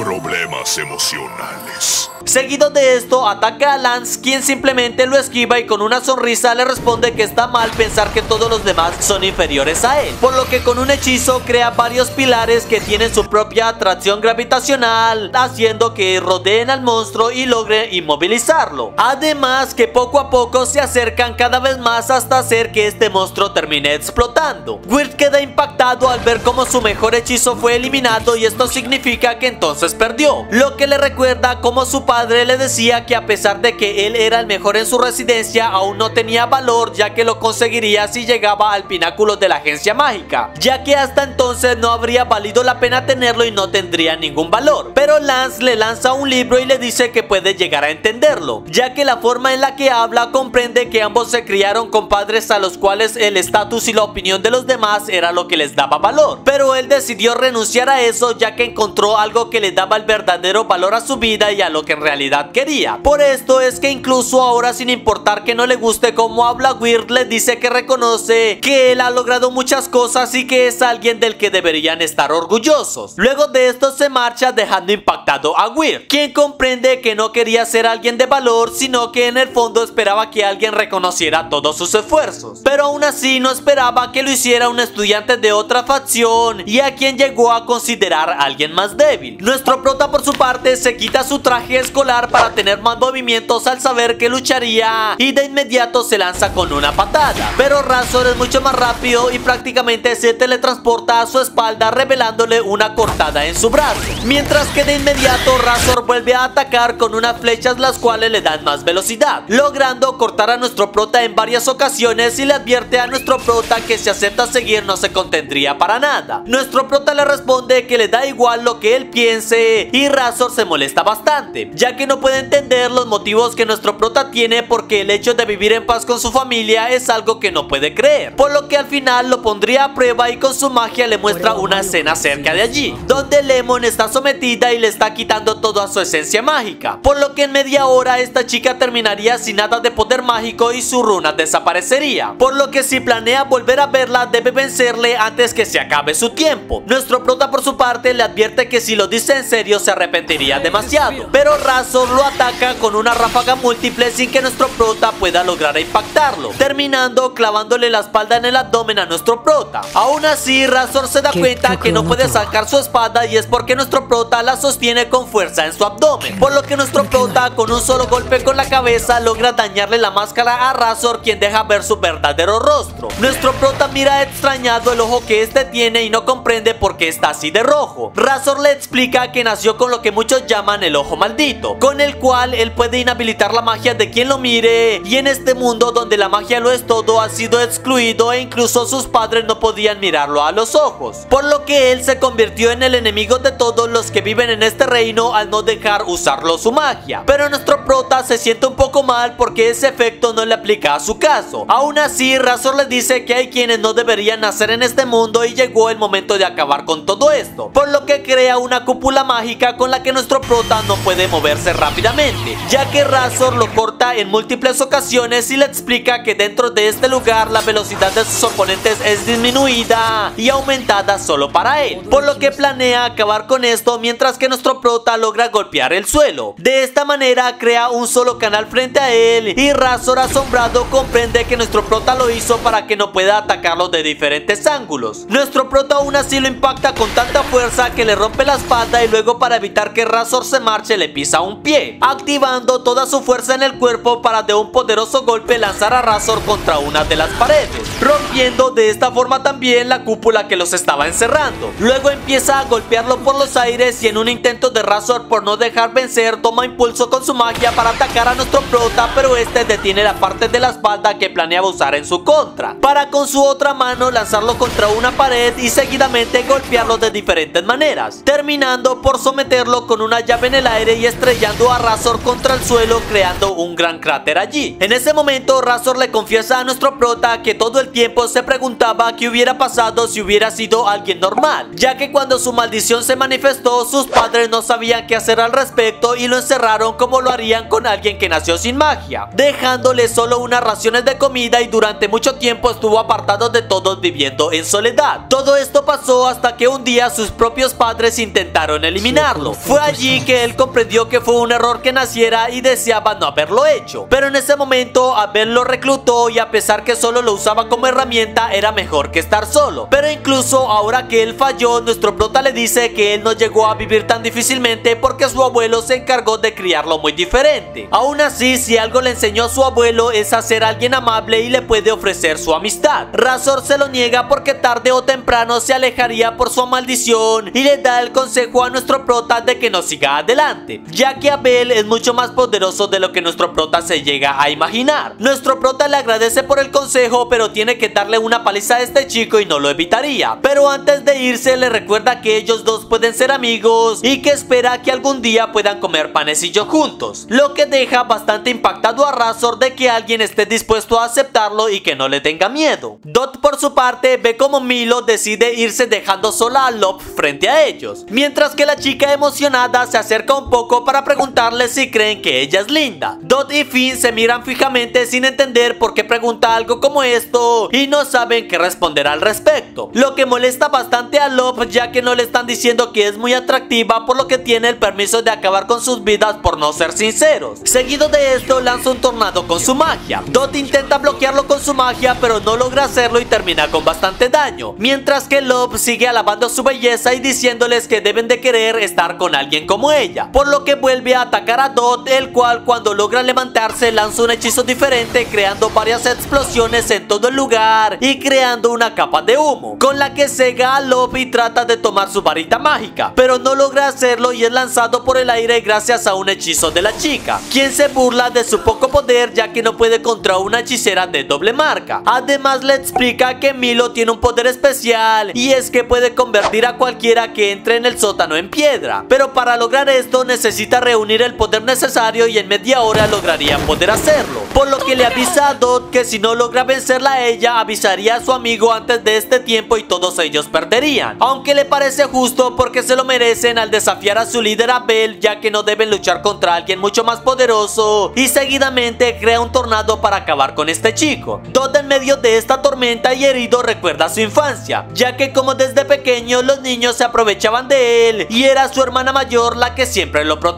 Problemas emocionales. Seguido de esto, ataca a Lance, quien simplemente lo esquiva y con una sonrisa le responde que está mal pensar que todos los demás son inferiores a él. Por lo que con un hechizo crea varios pilares que tienen su propia atracción gravitacional, haciendo que rodeen al monstruo y logren inmovilizarlo. Además que poco a poco se acercan cada vez más hasta hacer que este monstruo termine explotando. Weird queda impactado al ver cómo su mejor hechizo fue eliminado y esto significa que entonces perdió, lo que le recuerda como su padre le decía que a pesar de que él era el mejor en su residencia, aún no tenía valor ya que lo conseguiría si llegaba al pináculo de la agencia mágica, ya que hasta entonces no habría valido la pena tenerlo y no tendría ningún valor. Pero Lance le lanza un libro y le dice que puede llegar a entenderlo, ya que la forma en la que habla comprende que ambos se criaron con padres a los cuales el estatus y la opinión de los demás era lo que les daba valor. Pero él decidió renunciar a eso ya que encontró algo que le daba el verdadero valor a su vida y a lo que realidad quería. Por esto es que incluso ahora sin importar que no le guste cómo habla Weird le dice que reconoce que él ha logrado muchas cosas y que es alguien del que deberían estar orgullosos. Luego de esto se marcha dejando impactado a Weird, quien comprende que no quería ser alguien de valor sino que en el fondo esperaba que alguien reconociera todos sus esfuerzos. Pero aún así no esperaba que lo hiciera un estudiante de otra facción y a quien llegó a considerar alguien más débil. Nuestro prota por su parte se quita su traje para tener más movimientos al saber que lucharía y de inmediato se lanza con una patada. Pero Razor es mucho más rápido y prácticamente se teletransporta a su espalda revelándole una cortada en su brazo. Mientras que de inmediato Razor vuelve a atacar con unas flechas las cuales le dan más velocidad, logrando cortar a nuestro prota en varias ocasiones y le advierte a nuestro prota que si acepta seguir no se contendría para nada. Nuestro prota le responde que le da igual lo que él piense y Razor se molesta bastante, ya que no puede entender los motivos que nuestro prota tiene porque el hecho de vivir en paz con su familia es algo que no puede creer, por lo que al final lo pondría a prueba y con su magia le muestra una escena cerca de allí, donde Lemon está sometida y le está quitando toda su esencia mágica, por lo que en media hora esta chica terminaría sin nada de poder mágico y su runa desaparecería, por lo que si planea volver a verla debe vencerle antes que se acabe su tiempo. Nuestro prota por su parte le advierte que si lo dice en serio se arrepentiría demasiado, pero Razor lo ataca con una ráfaga múltiple sin que nuestro prota pueda lograr impactarlo, terminando clavándole la espalda en el abdomen a nuestro prota. Aún así, Razor se da cuenta que no puede sacar su espada y es porque nuestro prota la sostiene con fuerza en su abdomen, por lo que nuestro prota con un solo golpe con la cabeza logra dañarle la máscara a Razor quien deja ver su verdadero rostro. Nuestro prota mira extrañado el ojo que este tiene y no comprende por qué está así de rojo. Razor le explica que nació con lo que muchos llaman el ojo maldito, con el cual él puede inhabilitar la magia de quien lo mire y en este mundo donde la magia lo es todo ha sido excluido e incluso sus padres no podían mirarlo a los ojos, por lo que él se convirtió en el enemigo de todos los que viven en este reino al no dejar usarlo su magia. Pero nuestro prota se siente un poco mal porque ese efecto no le aplica a su caso. Aún así, Razor le dice que hay quienes no deberían nacer en este mundo y llegó el momento de acabar con todo esto, por lo que crea una cúpula mágica con la que nuestro prota no puede moverse rápidamente, ya que Razor lo corta en múltiples ocasiones y le explica que dentro de este lugar la velocidad de sus oponentes es disminuida y aumentada solo para él, por lo que planea acabar con esto mientras que nuestro prota logra golpear el suelo. De esta manera crea un solo canal frente a él y Razor asombrado comprende que nuestro prota lo hizo para que no pueda atacarlo de diferentes ángulos. Nuestro prota aún así lo impacta con tanta fuerza que le rompe la espalda y luego para evitar que Razor se marche le pisa un pie, activando toda su fuerza en el cuerpo para de un poderoso golpe lanzar a Razor contra una de las paredes. rompiendo de esta forma también la cúpula que los estaba encerrando. Luego empieza a golpearlo por los aires y en un intento de Razor por no dejar vencer toma impulso con su magia para atacar a nuestro prota pero este detiene la parte de la espalda que planeaba usar en su contra para con su otra mano lanzarlo contra una pared y seguidamente golpearlo de diferentes maneras terminando por someterlo con una llave en el aire y estrellando a Razor contra el suelo creando un gran cráter allí. En ese momento Razor le confiesa a nuestro prota que todo el tiempo se preguntaba qué hubiera pasado si hubiera sido alguien normal, ya que cuando su maldición se manifestó sus padres no sabían qué hacer al respecto y lo encerraron como lo harían con alguien que nació sin magia, dejándole solo unas raciones de comida y durante mucho tiempo estuvo apartado de todos viviendo en soledad. Todo esto pasó hasta que un día sus propios padres intentaron eliminarlo. Fue allí que él comprendió que fue un error que naciera y deseaba no haberlo hecho. Pero en ese momento Abel lo reclutó y a pesar que solo lo usaba como herramienta era mejor que estar solo. Pero incluso ahora que él falló, nuestro prota le dice que él no llegó a vivir tan difícilmente porque su abuelo se encargó de criarlo muy diferente. Aún así, si algo le enseñó a su abuelo es a ser alguien amable y le puede ofrecer su amistad. Razor se lo niega porque tarde o temprano se alejaría por su maldición y le da el consejo a nuestro prota de que no siga adelante, ya que Abel es mucho más poderoso de lo que nuestro prota se llega a imaginar. Nuestro prota le agradece por el consejo, pero tiene que darle una paliza a este chico y no lo evitaría. Pero antes de irse le recuerda que ellos dos pueden ser amigos y que espera que algún día puedan comer panecillo juntos, lo que deja bastante impactado a Razor de que alguien esté dispuesto a aceptarlo y que no le tenga miedo. Dot por su parte ve como Milo decide irse dejando sola a Lop frente a ellos, mientras que la chica emocionada se acerca un poco para preguntarle si creen que ella es linda. Dot y Finn se miran fijamente sin entender por qué pregunta algo como esto y no saben qué responder al respecto, lo que molesta bastante a Lop ya que no le están diciendo que es muy atractiva por lo que tiene el permiso de acabar con sus vidas por no ser sinceros. Seguido de esto lanza un tornado con su magia. Dot intenta bloquearlo con su magia pero no logra hacerlo y termina con bastante daño, mientras que Love sigue alabando su belleza y diciéndoles que deben de querer estar con alguien como ella, por lo que vuelve a atacar a Dot, el cual cuando logra levantarse lanza un hechizo diferente creando varias explosiones en todo el lugar y creando una capa de humo, con la que cega a Love y trata de tomar su varita mágica, pero no logra hacerlo y es lanzado por el aire gracias a un hechizo de la chica, quien se burla de su poco poder ya que no puede contra una hechicera de doble marca. Además le explica que Milo tiene un poder especial y es que puede convertir a cualquiera que entre en el sótano en piedra, pero para lograr esto necesita reunir el poder necesario y en media hora lograría poder hacerlo, por lo que le avisa a Dot que si no logra vencerla a ella avisaría a su amigo antes de este tiempo y todos ellos perderían, aunque le parece justo porque se lo merecen al desafiar a su líder Abel ya que no deben luchar contra alguien mucho más poderoso y seguidamente crea un tornado para acabar con este chico. Dot en medio de esta tormenta y herido recuerda su infancia, ya que como desde pequeño los niños se aprovechaban de él y era su hermana mayor la que siempre lo protegía,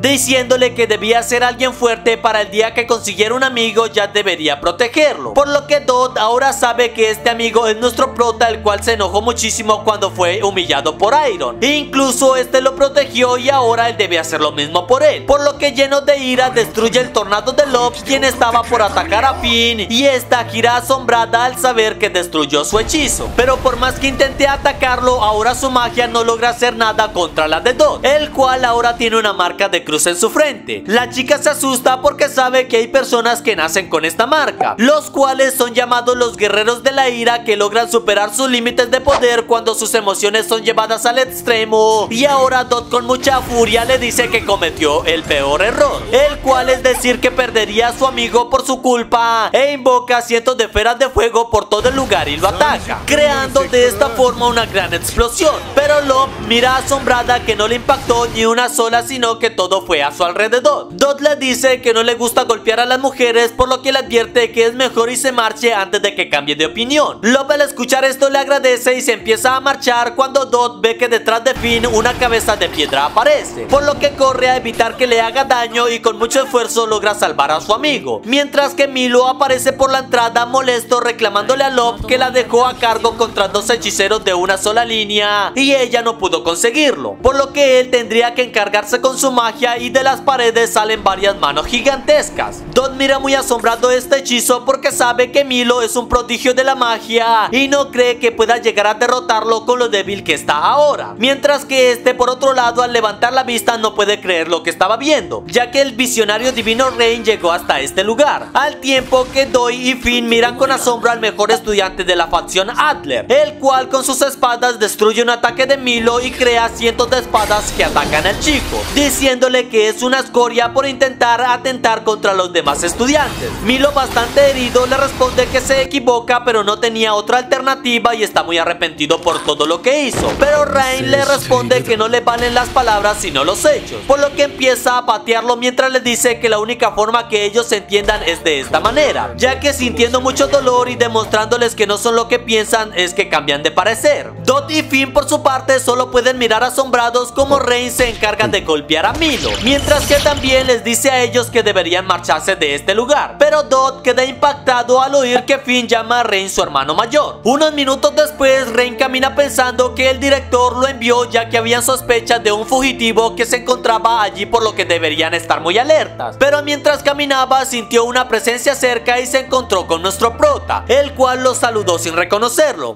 diciéndole que debía ser alguien fuerte para el día que consiguiera un amigo ya debería protegerlo, por lo que Dot ahora sabe que este amigo es nuestro prota el cual se enojó muchísimo cuando fue humillado por Iron, e incluso este lo protegió y ahora él debe hacer lo mismo por él, por lo que lleno de ira destruye el tornado de Lobs quien estaba por atacar a Finn y esta gira asombrada al saber que destruyó su hechizo, pero por más que intente atacarlo ahora su magia no logra hacer nada contra la de Dot, el cual ahora tiene una marca de cruz en su frente. La chica se asusta porque sabe que hay personas que nacen con esta marca, los cuales son llamados los guerreros de la ira que logran superar sus límites de poder cuando sus emociones son llevadas al extremo y ahora Dot con mucha furia le dice que cometió el peor error, el cual es decir que perdería a su amigo por su culpa e invoca cientos de esferas de fuego por todo el lugar y lo ataca, creando de esta forma una gran explosión. Pero Love mira asombrada que no le impactó ni una sola sino que todo fue a su alrededor. Dot le dice que no le gusta golpear a las mujeres por lo que le advierte que es mejor y se marche antes de que cambie de opinión. Love al escuchar esto le agradece y se empieza a marchar cuando Dot ve que detrás de Finn una cabeza de piedra aparece, por lo que corre a evitar que le haga daño y con mucho esfuerzo logra salvar a su amigo, mientras que Milo aparece por la entrada molesto reclamándole a Love que la dejó a cargo contra dos hechiceros de una sola línea y ella no pudo conseguirlo, por lo que él tendría que encargarse con su magia y de las paredes salen varias manos gigantescas. Dot mira muy asombrado este hechizo porque sabe que Milo Milo es un prodigio de la magia y no cree que pueda llegar a derrotarlo con lo débil que está ahora. Mientras que este por otro lado al levantar la vista no puede creer lo que estaba viendo, ya que el visionario divino Rain llegó hasta este lugar, al tiempo que Doi y Finn miran con asombro al mejor estudiante de la facción Adler, el cual con sus espadas destruye un ataque de Milo y crea cientos de espadas que atacan al chico, diciéndole que es una escoria por intentar atentar contra los demás estudiantes. Milo bastante herido le responde que se equivoca pero no tenía otra alternativa y está muy arrepentido por todo lo que hizo, pero Rain le responde que no le valen las palabras sino los hechos, por lo que empieza a patearlo mientras le dice que la única forma que ellos se entiendan es de esta manera, ya que sintiendo mucho dolor y demostrándoles que no son lo que piensan es que cambian de parecer. Dot y Finn por su parte solo pueden mirar asombrados como Rain se encarga de golpear a Milo, mientras que también les dice a ellos que deberían marcharse de este lugar, pero Dot queda impactado al oír que Finn llama a Rain su hermano mayor. Unos minutos después Rain camina pensando que el director lo envió ya que habían sospechas de un fugitivo que se encontraba allí por lo que deberían estar muy alertas, pero mientras caminaba sintió una presencia cerca y se encontró con nuestro prota, el cual lo saludó sin reconocerlo.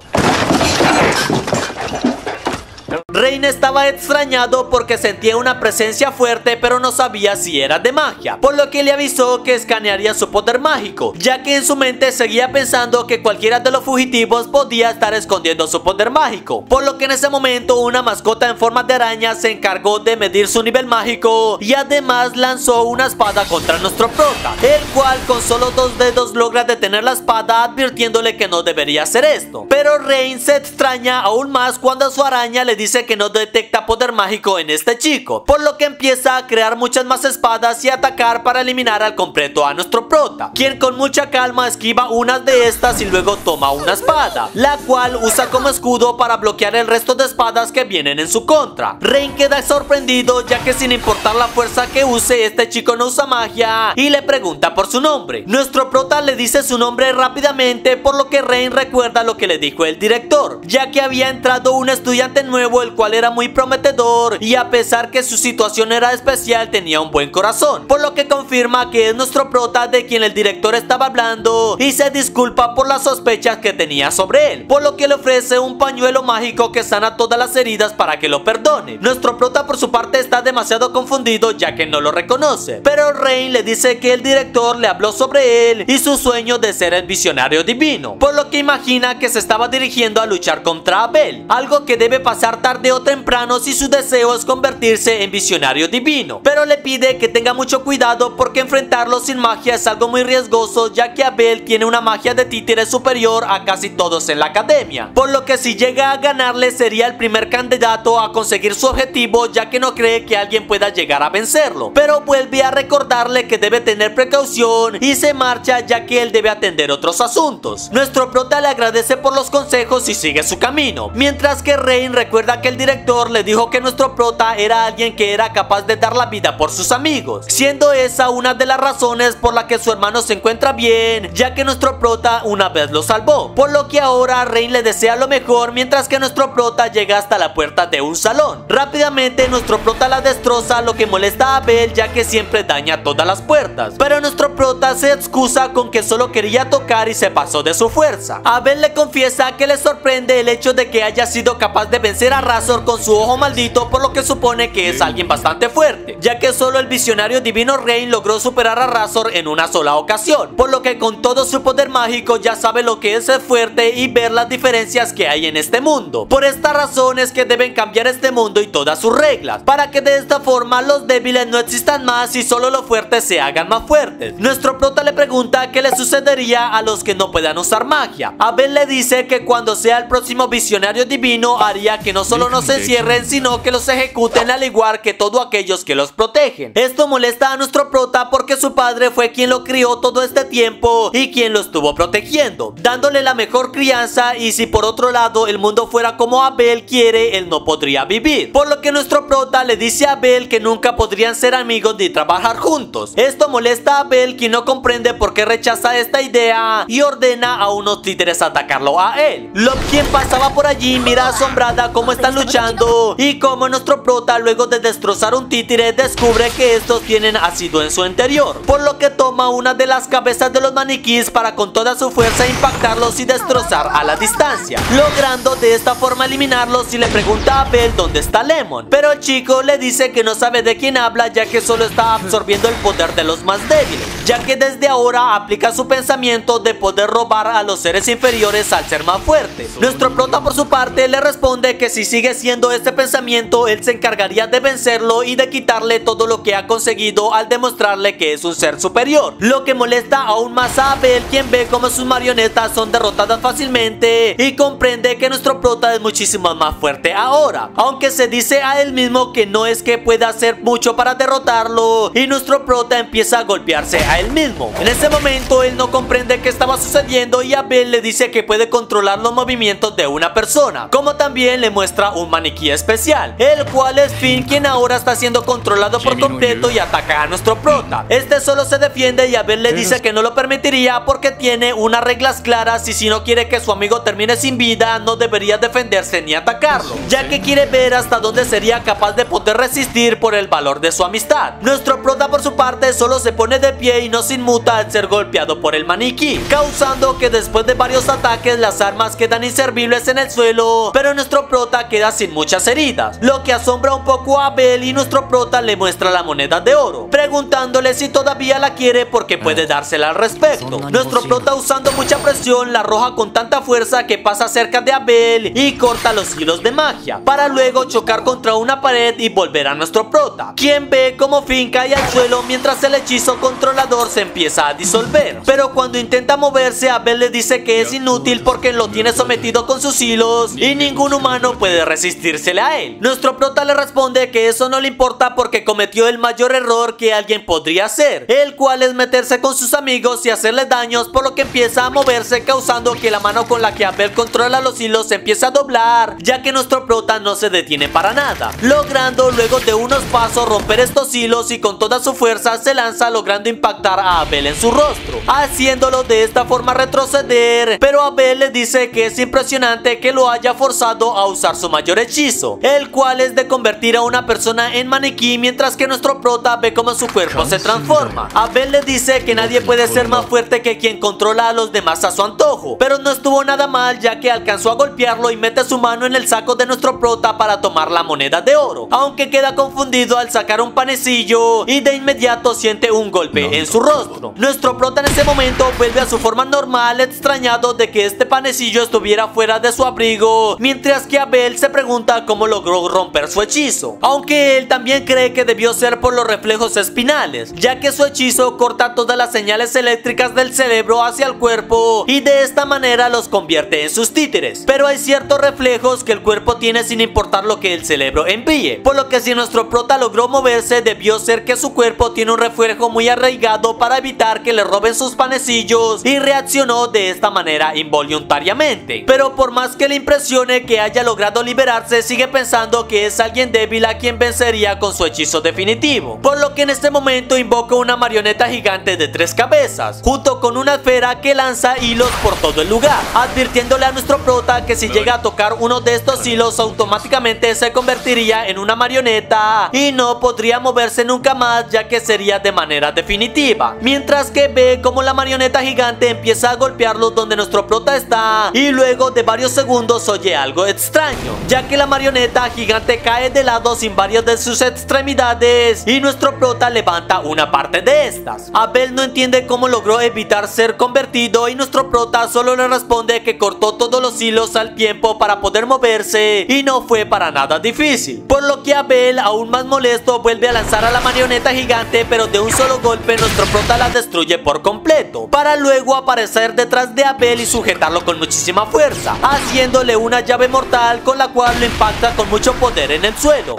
Rain estaba extrañado porque sentía una presencia fuerte pero no sabía si era de magia, por lo que le avisó que escanearía su poder mágico, ya que en su mente seguía pensando que cualquiera de los fugitivos podía estar escondiendo su poder mágico, por lo que en ese momento una mascota en forma de araña se encargó de medir su nivel mágico y además lanzó una espada contra nuestro prota, el cual con solo dos dedos logra detener la espada advirtiéndole que no debería hacer esto, pero Rain se extraña aún más cuando su araña le dice que no detecta poder mágico en este chico, por lo que empieza a crear muchas más espadas y atacar para eliminar al completo a nuestro prota, quien con mucha calma esquiva unas de estas y luego toma una espada, la cual usa como escudo para bloquear el resto de espadas que vienen en su contra. Rain queda sorprendido ya que sin importar la fuerza que use, este chico no usa magia y le pregunta por su nombre. Nuestro prota le dice su nombre rápidamente, por lo que Rain recuerda lo que le dijo el director, ya que había entrado un estudiante nuevo el cual era muy prometedor y a pesar que su situación era especial tenía un buen corazón, por lo que confirma que es nuestro prota de quien el director estaba hablando y se disculpa por las sospechas que tenía sobre él, por lo que le ofrece un pañuelo mágico que sana todas las heridas para que lo perdone. Nuestro prota por su parte está demasiado confundido ya que no lo reconoce, pero Rain le dice que el director le habló sobre él y su sueño de ser el visionario divino, por lo que imagina que se estaba dirigiendo a luchar contra Abel, algo que debe pasar tarde o temprano si su deseo es convertirse en visionario divino, pero le pide que tenga mucho cuidado porque enfrentarlo sin magia es algo muy riesgoso ya que Abel tiene una magia de títere superior a casi todos en la academia, por lo que si llega a ganarle sería el primer candidato a conseguir su objetivo ya que no cree que alguien pueda llegar a vencerlo, pero vuelve a recordarle que debe tener precaución y se marcha ya que él debe atender otros asuntos. Nuestro prota le agradece por los consejos y sigue su camino, mientras que Rain recuerda que el director le dijo que nuestro prota era alguien que era capaz de dar la vida por sus amigos, siendo esa una de las razones por la que su hermano se encuentra bien, ya que nuestro prota una vez lo salvó, por lo que ahora Rain le desea lo mejor mientras que nuestro prota llega hasta la puerta de un salón. Rápidamente nuestro prota la destroza lo que molesta a Abel ya que siempre daña todas las puertas, pero nuestro prota se excusa con que solo quería tocar y se pasó de su fuerza. Abel le confiesa que le sorprende el hecho de que haya sido capaz de vencer a Razor con su ojo maldito por lo que supone que es alguien bastante fuerte, ya que solo el visionario divino Rain logró superar a Razor en una sola ocasión, por lo que con todo su poder mágico ya sabe lo que es ser fuerte y ver las diferencias que hay en este mundo. Por esta razón es que deben cambiar este mundo y todas sus reglas, para que de esta forma los débiles no existan más y solo los fuertes se hagan más fuertes. Nuestro prota le pregunta qué le sucedería a los que no puedan usar magia. Abel le dice que cuando sea el próximo visionario divino haría que no solo nos encierren sino que los ejecuten al igual que todos aquellos que los protegen. Esto molesta a nuestro prota porque su padre fue quien lo crió todo este tiempo y quien lo estuvo protegiendo, dándole la mejor crianza y si por otro lado el mundo fuera como Abel quiere, él no podría vivir. Por lo que nuestro prota le dice a Abel que nunca podrían ser amigos ni trabajar juntos. Esto molesta a Abel quien no comprende por qué rechaza esta idea y ordena a unos títeres atacarlo a él. Lo quien pasaba por allí mira asombrada cómo están luchando. Y como nuestro prota luego de destrozar un títere descubre que estos tienen ácido en su interior, por lo que toma una de las cabezas de los maniquíes para con toda su fuerza impactarlos y destrozar a la distancia, logrando de esta forma eliminarlos y le pregunta a Bell dónde está Lemon, pero el chico le dice que no sabe de quién habla ya que solo está absorbiendo el poder de los más débiles, ya que desde ahora aplica su pensamiento de poder robar a los seres inferiores al ser más fuerte. Nuestro prota por su parte le responde que si sigue siendo este pensamiento él se encargaría de vencerlo y de quitarle todo lo que ha conseguido al demostrarle que es un ser superior, lo que molesta aún más a Abel quien ve como sus marionetas son derrotadas fácilmente y comprende que nuestro prota es muchísimo más fuerte ahora, aunque se dice a él mismo que no es que pueda hacer mucho para derrotarlo y nuestro prota empieza a golpearse a él mismo. En ese momento él no comprende qué estaba sucediendo y Abel le dice que puede controlar los movimientos de una persona, como también le muestra un maniquí especial, el cual es Finn quien ahora está siendo controlado por completo y ataca a nuestro prota. Este solo se defiende y Abel le dice que no lo permitiría porque tiene unas reglas claras y si no quiere que su amigo termine sin vida no debería defenderse ni atacarlo, ya que quiere ver hasta dónde sería capaz de poder resistir por el valor de su amistad. Nuestro prota por su parte solo se pone de pie y no se inmuta al ser golpeado por el maniquí, causando que después de varios ataques las armas quedan inservibles en el suelo, pero nuestro prota queda sin muchas heridas, lo que asombra un poco a Abel y nuestro prota le muestra la moneda de oro, preguntándole si todavía la quiere porque puede dársela al respecto. Nuestro prota usando mucha presión la arroja con tanta fuerza que pasa cerca de Abel y corta los hilos de magia, para luego chocar contra una pared y volver a nuestro prota, quien ve como Finn cae al suelo mientras el hechizo controlador se empieza a disolver. Pero cuando intenta moverse, Abel le dice que es inútil porque lo tiene sometido con sus hilos y ningún humano puede resistírsele a él. Nuestro prota le responde que eso no le importa porque cometió el mayor error que alguien podría hacer, el cual es meterse con sus amigos y hacerles daños por lo que empieza a moverse causando que la mano con la que Abel controla los hilos se empieza a doblar, ya que nuestro prota no se detiene para nada, logrando luego de unos pasos romper estos hilos y con toda su fuerza se lanza logrando impactar a Abel en su rostro, haciéndolo de esta forma retroceder, pero Abel le dice que es impresionante que lo haya forzado a usar su mayor hechizo, el cual es de convertir a una persona en maniquí mientras que nuestro prota ve como su cuerpo se transforma. Abel le dice que nadie puede ser más fuerte que quien controla a los demás a su antojo, pero no estuvo nada mal ya que alcanzó a golpearlo y mete su mano en el saco de nuestro prota para tomar la moneda de oro, aunque queda confundido al sacar un panecillo y de inmediato siente un golpe en su rostro. Nuestro prota en ese momento vuelve a su forma normal extrañado de que este panecillo estuviera fuera de su abrigo, mientras que Abel se pregunta cómo logró romper su hechizo, aunque él también cree que debió ser por los reflejos espinales, ya que su hechizo corta todas las señales eléctricas del cerebro hacia el cuerpo y de esta manera los convierte en sus títeres. Pero hay ciertos reflejos que el cuerpo tiene sin importar lo que el cerebro envíe, por lo que si nuestro prota logró moverse debió ser que su cuerpo tiene un reflejo muy arraigado para evitar que le roben sus panecillos y reaccionó de esta manera involuntariamente. Pero por más que le impresione que haya logrado liberarse, sigue pensando que es alguien débil a quien vencería con su hechizo definitivo, por lo que en este momento invoca una marioneta gigante de tres cabezas, junto con una esfera que lanza hilos por todo el lugar, advirtiéndole a nuestro prota que si llega a tocar uno de estos hilos automáticamente se convertiría en una marioneta y no podría moverse nunca más ya que sería de manera definitiva, mientras que ve como la marioneta gigante empieza a golpearlo donde nuestro prota está y luego de varios segundos oye algo extraño, ya que la marioneta gigante cae de lado sin varias de sus extremidades y nuestro prota levanta una parte de estas. Abel no entiende cómo logró evitar ser convertido y nuestro prota solo le responde que cortó todos los hilos al tiempo para poder moverse y no fue para nada difícil, por lo que Abel aún más molesto vuelve a lanzar a la marioneta gigante pero de un solo golpe nuestro prota la destruye por completo, para luego aparecer detrás de Abel y sujetarlo con muchísima fuerza, haciéndole una llave mortal con la cual lo impacta con mucho poder en el suelo.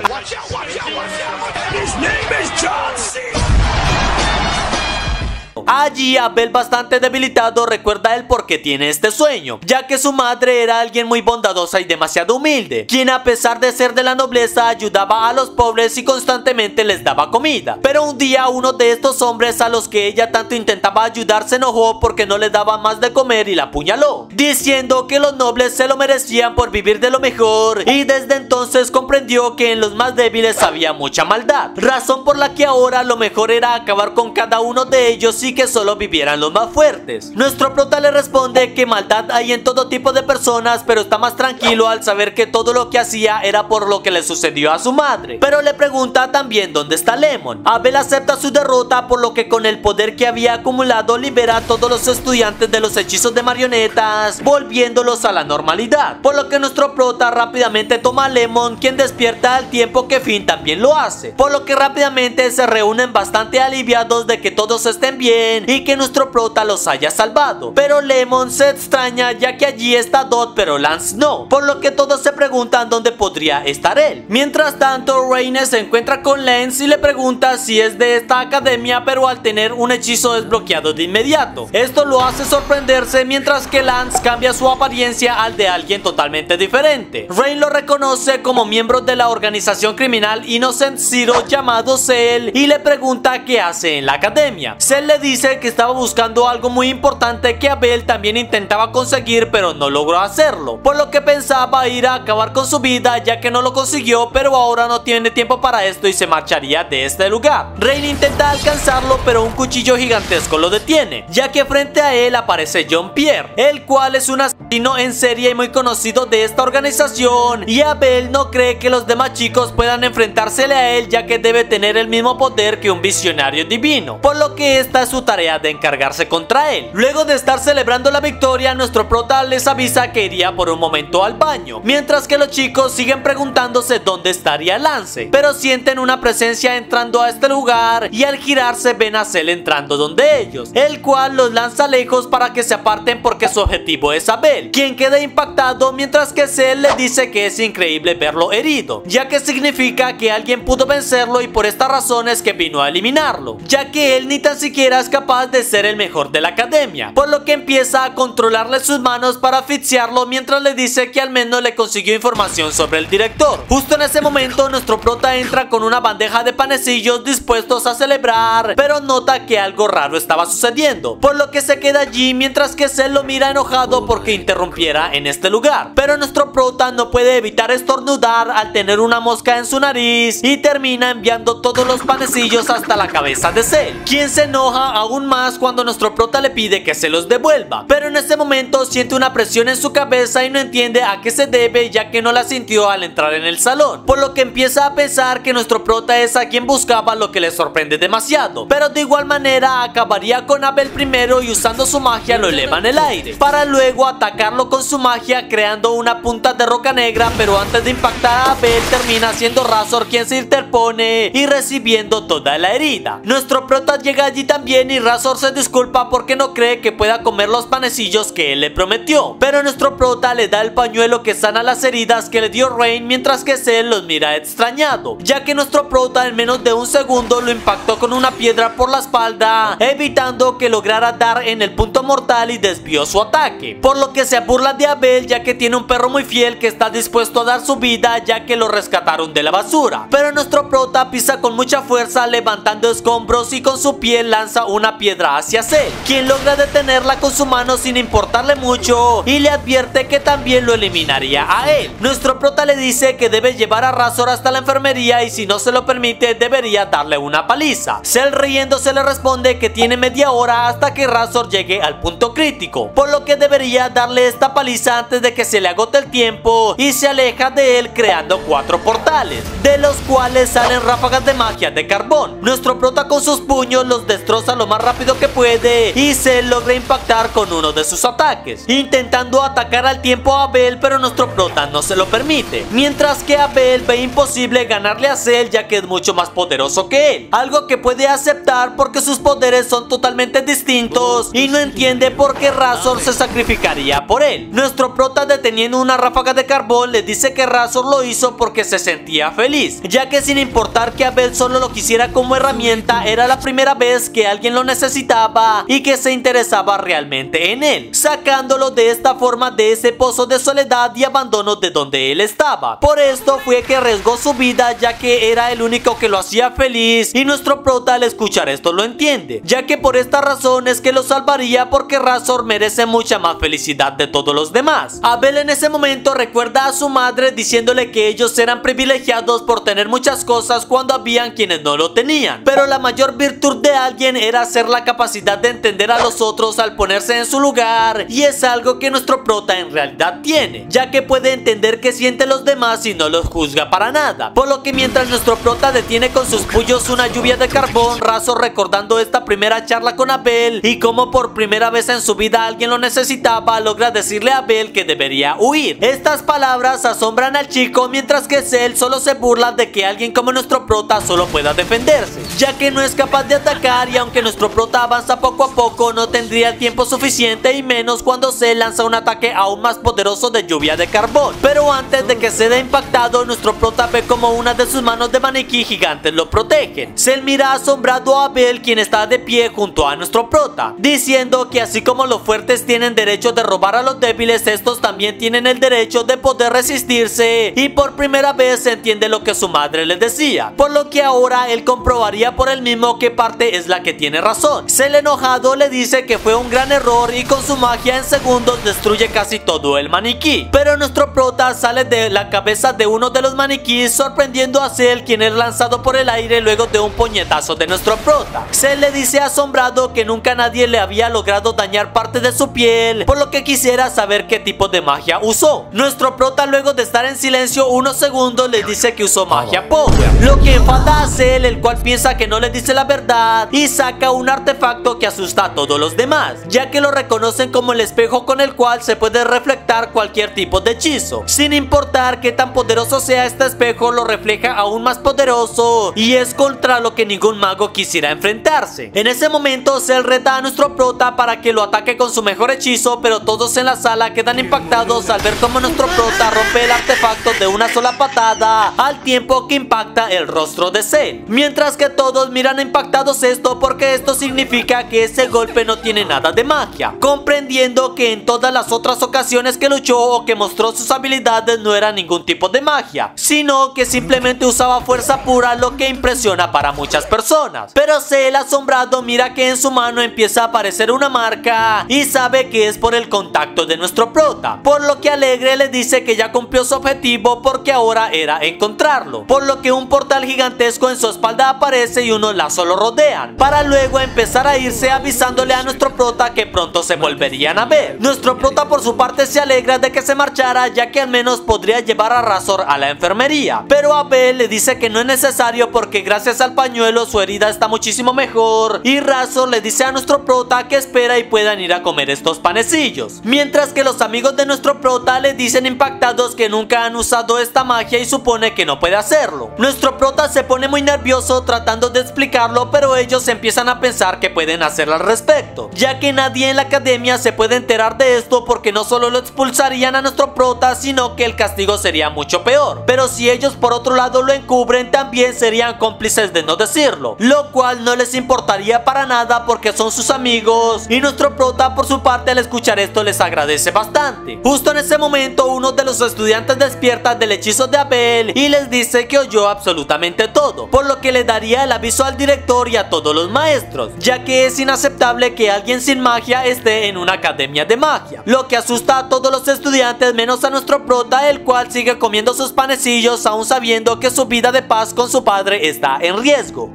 Allí Abel bastante debilitado recuerda el por qué tiene este sueño, ya que su madre era alguien muy bondadosa y demasiado humilde, quien a pesar de ser de la nobleza ayudaba a los pobres y constantemente les daba comida. Pero un día uno de estos hombres a los que ella tanto intentaba ayudar se enojó porque no le daba más de comer y la apuñaló, diciendo que los nobles se lo merecían por vivir de lo mejor y desde entonces comprendió que en los más débiles había mucha maldad, razón por la que ahora lo mejor era acabar con cada uno de ellos y que solo vivieran los más fuertes. Nuestro prota le responde que maldad hay en todo tipo de personas pero está más tranquilo al saber que todo lo que hacía era por lo que le sucedió a su madre. Pero le pregunta también dónde está Lemon. Abel acepta su derrota por lo que con el poder que había acumulado libera a todos los estudiantes de los hechizos de marionetas, volviéndolos a la normalidad. Por lo que nuestro prota rápidamente toma a Lemon, quien despierta al tiempo que Finn también lo hace. Por lo que rápidamente se reúnen bastante aliviados de que todos estén bien y que nuestro prota los haya salvado. Pero Lemon se extraña ya que allí está Dot pero Lance no. Por lo que todos se preguntan dónde podría estar él. Mientras tanto, Rainer se encuentra con Lance y le pregunta si es de esta academia pero al tener un hechizo desbloqueado de inmediato. Esto lo hace sorprenderse mientras que Lance cambia su apariencia al de alguien totalmente diferente. Rain lo reconoce como miembro de la organización criminal Innocent Zero llamado Cell y le pregunta qué hace en la academia. Cell le dice que estaba buscando algo muy importante que Abel también intentaba conseguir pero no logró hacerlo, por lo que pensaba ir a acabar con su vida ya que no lo consiguió pero ahora no tiene tiempo para esto y se marcharía de este lugar. Rain intenta alcanzarlo pero un cuchillo gigantesco lo detiene, ya que frente a él aparece John Pierre, el cual es un en serie y muy conocido de esta organización y Abel no cree que los demás chicos puedan enfrentársele a él ya que debe tener el mismo poder que un visionario divino, por lo que esta es su tarea de encargarse contra él. Luego de estar celebrando la victoria, nuestro prota les avisa que iría por un momento al baño, mientras que los chicos siguen preguntándose dónde estaría Lance, pero sienten una presencia entrando a este lugar y al girarse ven a Cell entrando donde ellos, el cual los lanza lejos para que se aparten porque su objetivo es Abel, quien queda impactado mientras que Cell le dice que es increíble verlo herido, ya que significa que alguien pudo vencerlo y por esta razón es que vino a eliminarlo, ya que él ni tan siquiera es capaz de ser el mejor de la academia, por lo que empieza a controlarle sus manos para asfixiarlo mientras le dice que al menos le consiguió información sobre el director. Justo en ese momento nuestro prota entra con una bandeja de panecillos dispuestos a celebrar, pero nota que algo raro estaba sucediendo, por lo que se queda allí mientras que Cell lo mira enojado porque interrumpiera en este lugar. Pero nuestro prota no puede evitar estornudar al tener una mosca en su nariz y termina enviando todos los panecillos hasta la cabeza de Cell, quien se enoja aún más cuando nuestro prota le pide que se los devuelva. Pero en ese momento siente una presión en su cabeza y no entiende a qué se debe ya que no la sintió al entrar en el salón, por lo que empieza a pensar que nuestro prota es a quien buscaba lo que le sorprende demasiado. Pero de igual manera acabaría con Abel primero y usando su magia lo eleva en el aire, para luego atacarlo con su magia creando una punta de roca negra, pero antes de impactar a Abel termina siendo Razor quien se interpone y recibiendo toda la herida. Nuestro prota llega allí también y Razor se disculpa porque no cree que pueda comer los panecillos que él le prometió, pero nuestro prota le da el pañuelo que sana las heridas que le dio Rain mientras que Cell los mira extrañado, ya que nuestro prota en menos de un segundo lo impactó con una piedra por la espalda, evitando que lograra dar en el punto mortal y desvió su ataque, por lo que se burla de Abel ya que tiene un perro muy fiel que está dispuesto a dar su vida ya que lo rescataron de la basura, pero nuestro prota pisa con mucha fuerza levantando escombros y con su piel lanza una piedra hacia Cell, quien logra detenerla con su mano sin importarle mucho y le advierte que también lo eliminaría a él. Nuestro prota le dice que debe llevar a Razor hasta la enfermería y si no se lo permite debería darle una paliza. Cell riéndose le responde que tiene media hora hasta que Razor llegue al punto crítico, por lo que debería darle esta paliza antes de que se le agote el tiempo y se aleja de él creando cuatro portales, de los cuales salen ráfagas de magia de carbón. Nuestro prota con sus puños los destroza lo más rápido que puede y se logra impactar con uno de sus ataques, intentando atacar al tiempo a Abel pero nuestro prota no se lo permite, mientras que Abel ve imposible ganarle a Cell ya que es mucho más poderoso que él, algo que puede aceptar porque sus poderes son totalmente distintos y no entiende por qué Razor se sacrificaría por él. Nuestro prota deteniendo una ráfaga de carbón le dice que Razor lo hizo porque se sentía feliz, ya que sin importar que Abel solo lo quisiera como herramienta, era la primera vez que alguien lo necesitaba y que se interesaba realmente en él, sacándolo de esta forma de ese pozo de soledad y abandono de donde él estaba. Por esto fue que arriesgó su vida ya que era el único que lo hacía feliz y nuestro prota al escuchar esto lo entiende, ya que por esta razón es que lo salvaría porque Razor merece mucha más felicidad de todos los demás. Abel en ese momento recuerda a su madre diciéndole que ellos eran privilegiados por tener muchas cosas cuando habían quienes no lo tenían, pero la mayor virtud de alguien era ser la capacidad de entender a los otros al ponerse en su lugar y es algo que nuestro prota en realidad tiene, ya que puede entender que sienten los demás y no los juzga para nada, por lo que mientras nuestro prota detiene con sus puños una lluvia de carbón, Razo recordando esta primera charla con Abel y como por primera vez en su vida alguien lo necesitaba, logra decirle a Abel que debería huir. Estas palabras asombran al chico mientras que Cell solo se burla de que alguien como nuestro prota solo pueda defenderse, ya que no es capaz de atacar y aunque nuestro prota avanza poco a poco no tendría tiempo suficiente y menos cuando Cell lanza un ataque aún más poderoso de lluvia de carbón. Pero antes de que se dé impactado, nuestro prota ve como una de sus manos de maniquí gigantes lo protegen. Cell mira asombrado a Abel quien está de pie junto a nuestro prota, diciendo que así como los fuertes tienen derecho de robar a los débiles, estos también tienen el derecho de poder resistirse y por primera vez entiende lo que su madre le decía, por lo que ahora él comprobaría por él mismo qué parte es la que tiene razón. Cell enojado le dice que fue un gran error y con su magia en segundos destruye casi todo el maniquí, pero nuestro prota sale de la cabeza de uno de los maniquíes sorprendiendo a Cell quien es lanzado por el aire luego de un puñetazo de nuestro prota. Cell le dice asombrado que nunca nadie le había logrado dañar parte de su piel, por lo que quisiera saber qué tipo de magia usó. Nuestro prota luego de estar en silencio unos segundos le dice que usó magia power, lo que enfada a Cell el cual piensa que no le dice la verdad y saca un artefacto que asusta a todos los demás, ya que lo reconocen como el espejo con el cual se puede reflectar cualquier tipo de hechizo. Sin importar qué tan poderoso sea este espejo, lo refleja aún más poderoso y es contra lo que ningún mago quisiera enfrentarse. En ese momento Cell reta a nuestro prota para que lo ataque con su mejor hechizo, pero todos en la sala quedan impactados al ver cómo nuestro prota rompe el artefacto de una sola patada al tiempo que impacta el rostro de Cell. Mientras que todos miran impactados esto porque esto significa que ese golpe no tiene nada de magia, comprendiendo que en todas las otras ocasiones que luchó o que mostró sus habilidades no era ningún tipo de magia, sino que simplemente usaba fuerza pura lo que impresiona para muchas personas. Pero Cell asombrado mira que en su mano empieza a aparecer una marca y sabe que es por el contacto de nuestro prota, por lo que alegre le dice que ya cumplió su objetivo porque ahora era encontrarlo, por lo que un portal gigantesco en su espalda aparece y unos lazos lo rodean, para luego empezar a irse avisándole a nuestro prota que pronto se volverían a ver. Nuestro prota por su parte se alegra de que se marchara ya que al menos podría llevar a Razor a la enfermería, pero Abel le dice que no es necesario porque gracias al pañuelo su herida está muchísimo mejor y Razor le dice a nuestro prota que espera y puedan ir a comer estos panecillos, mientras que los amigos de nuestro prota le dicen impactados que nunca han usado esta magia y supone que no puede hacerlo. Nuestro prota se pone muy nervioso tratando de explicarlo pero ellos empiezan a pensar que pueden hacer al respecto, ya que nadie en la academia se puede enterar de esto porque no solo lo expulsarían a nuestro prota sino que el castigo sería mucho peor, pero si ellos por otro lado lo encubren también serían cómplices de no decirlo, lo cual no les importaría para nada porque son sus amigos y nuestro prota por su parte al escuchar esto les agradece bastante. Justo en ese momento uno de los estudiantes despierta del hechizo de Abel y les dice que oyó absolutamente todo, por lo que le daría el aviso al director y a todos los maestros, ya que es inaceptable que alguien sin magia esté en una academia de magia, lo que asusta a todos los estudiantes menos a nuestro prota el cual sigue comiendo sus panecillos aún sabiendo que su vida de paz con su padre está en riesgo.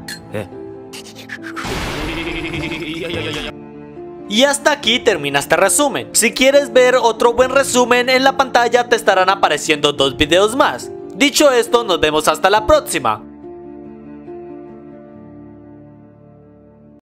Y hasta aquí termina este resumen. Si quieres ver otro buen resumen en la pantalla te estarán apareciendo dos videos más. Dicho esto, nos vemos hasta la próxima.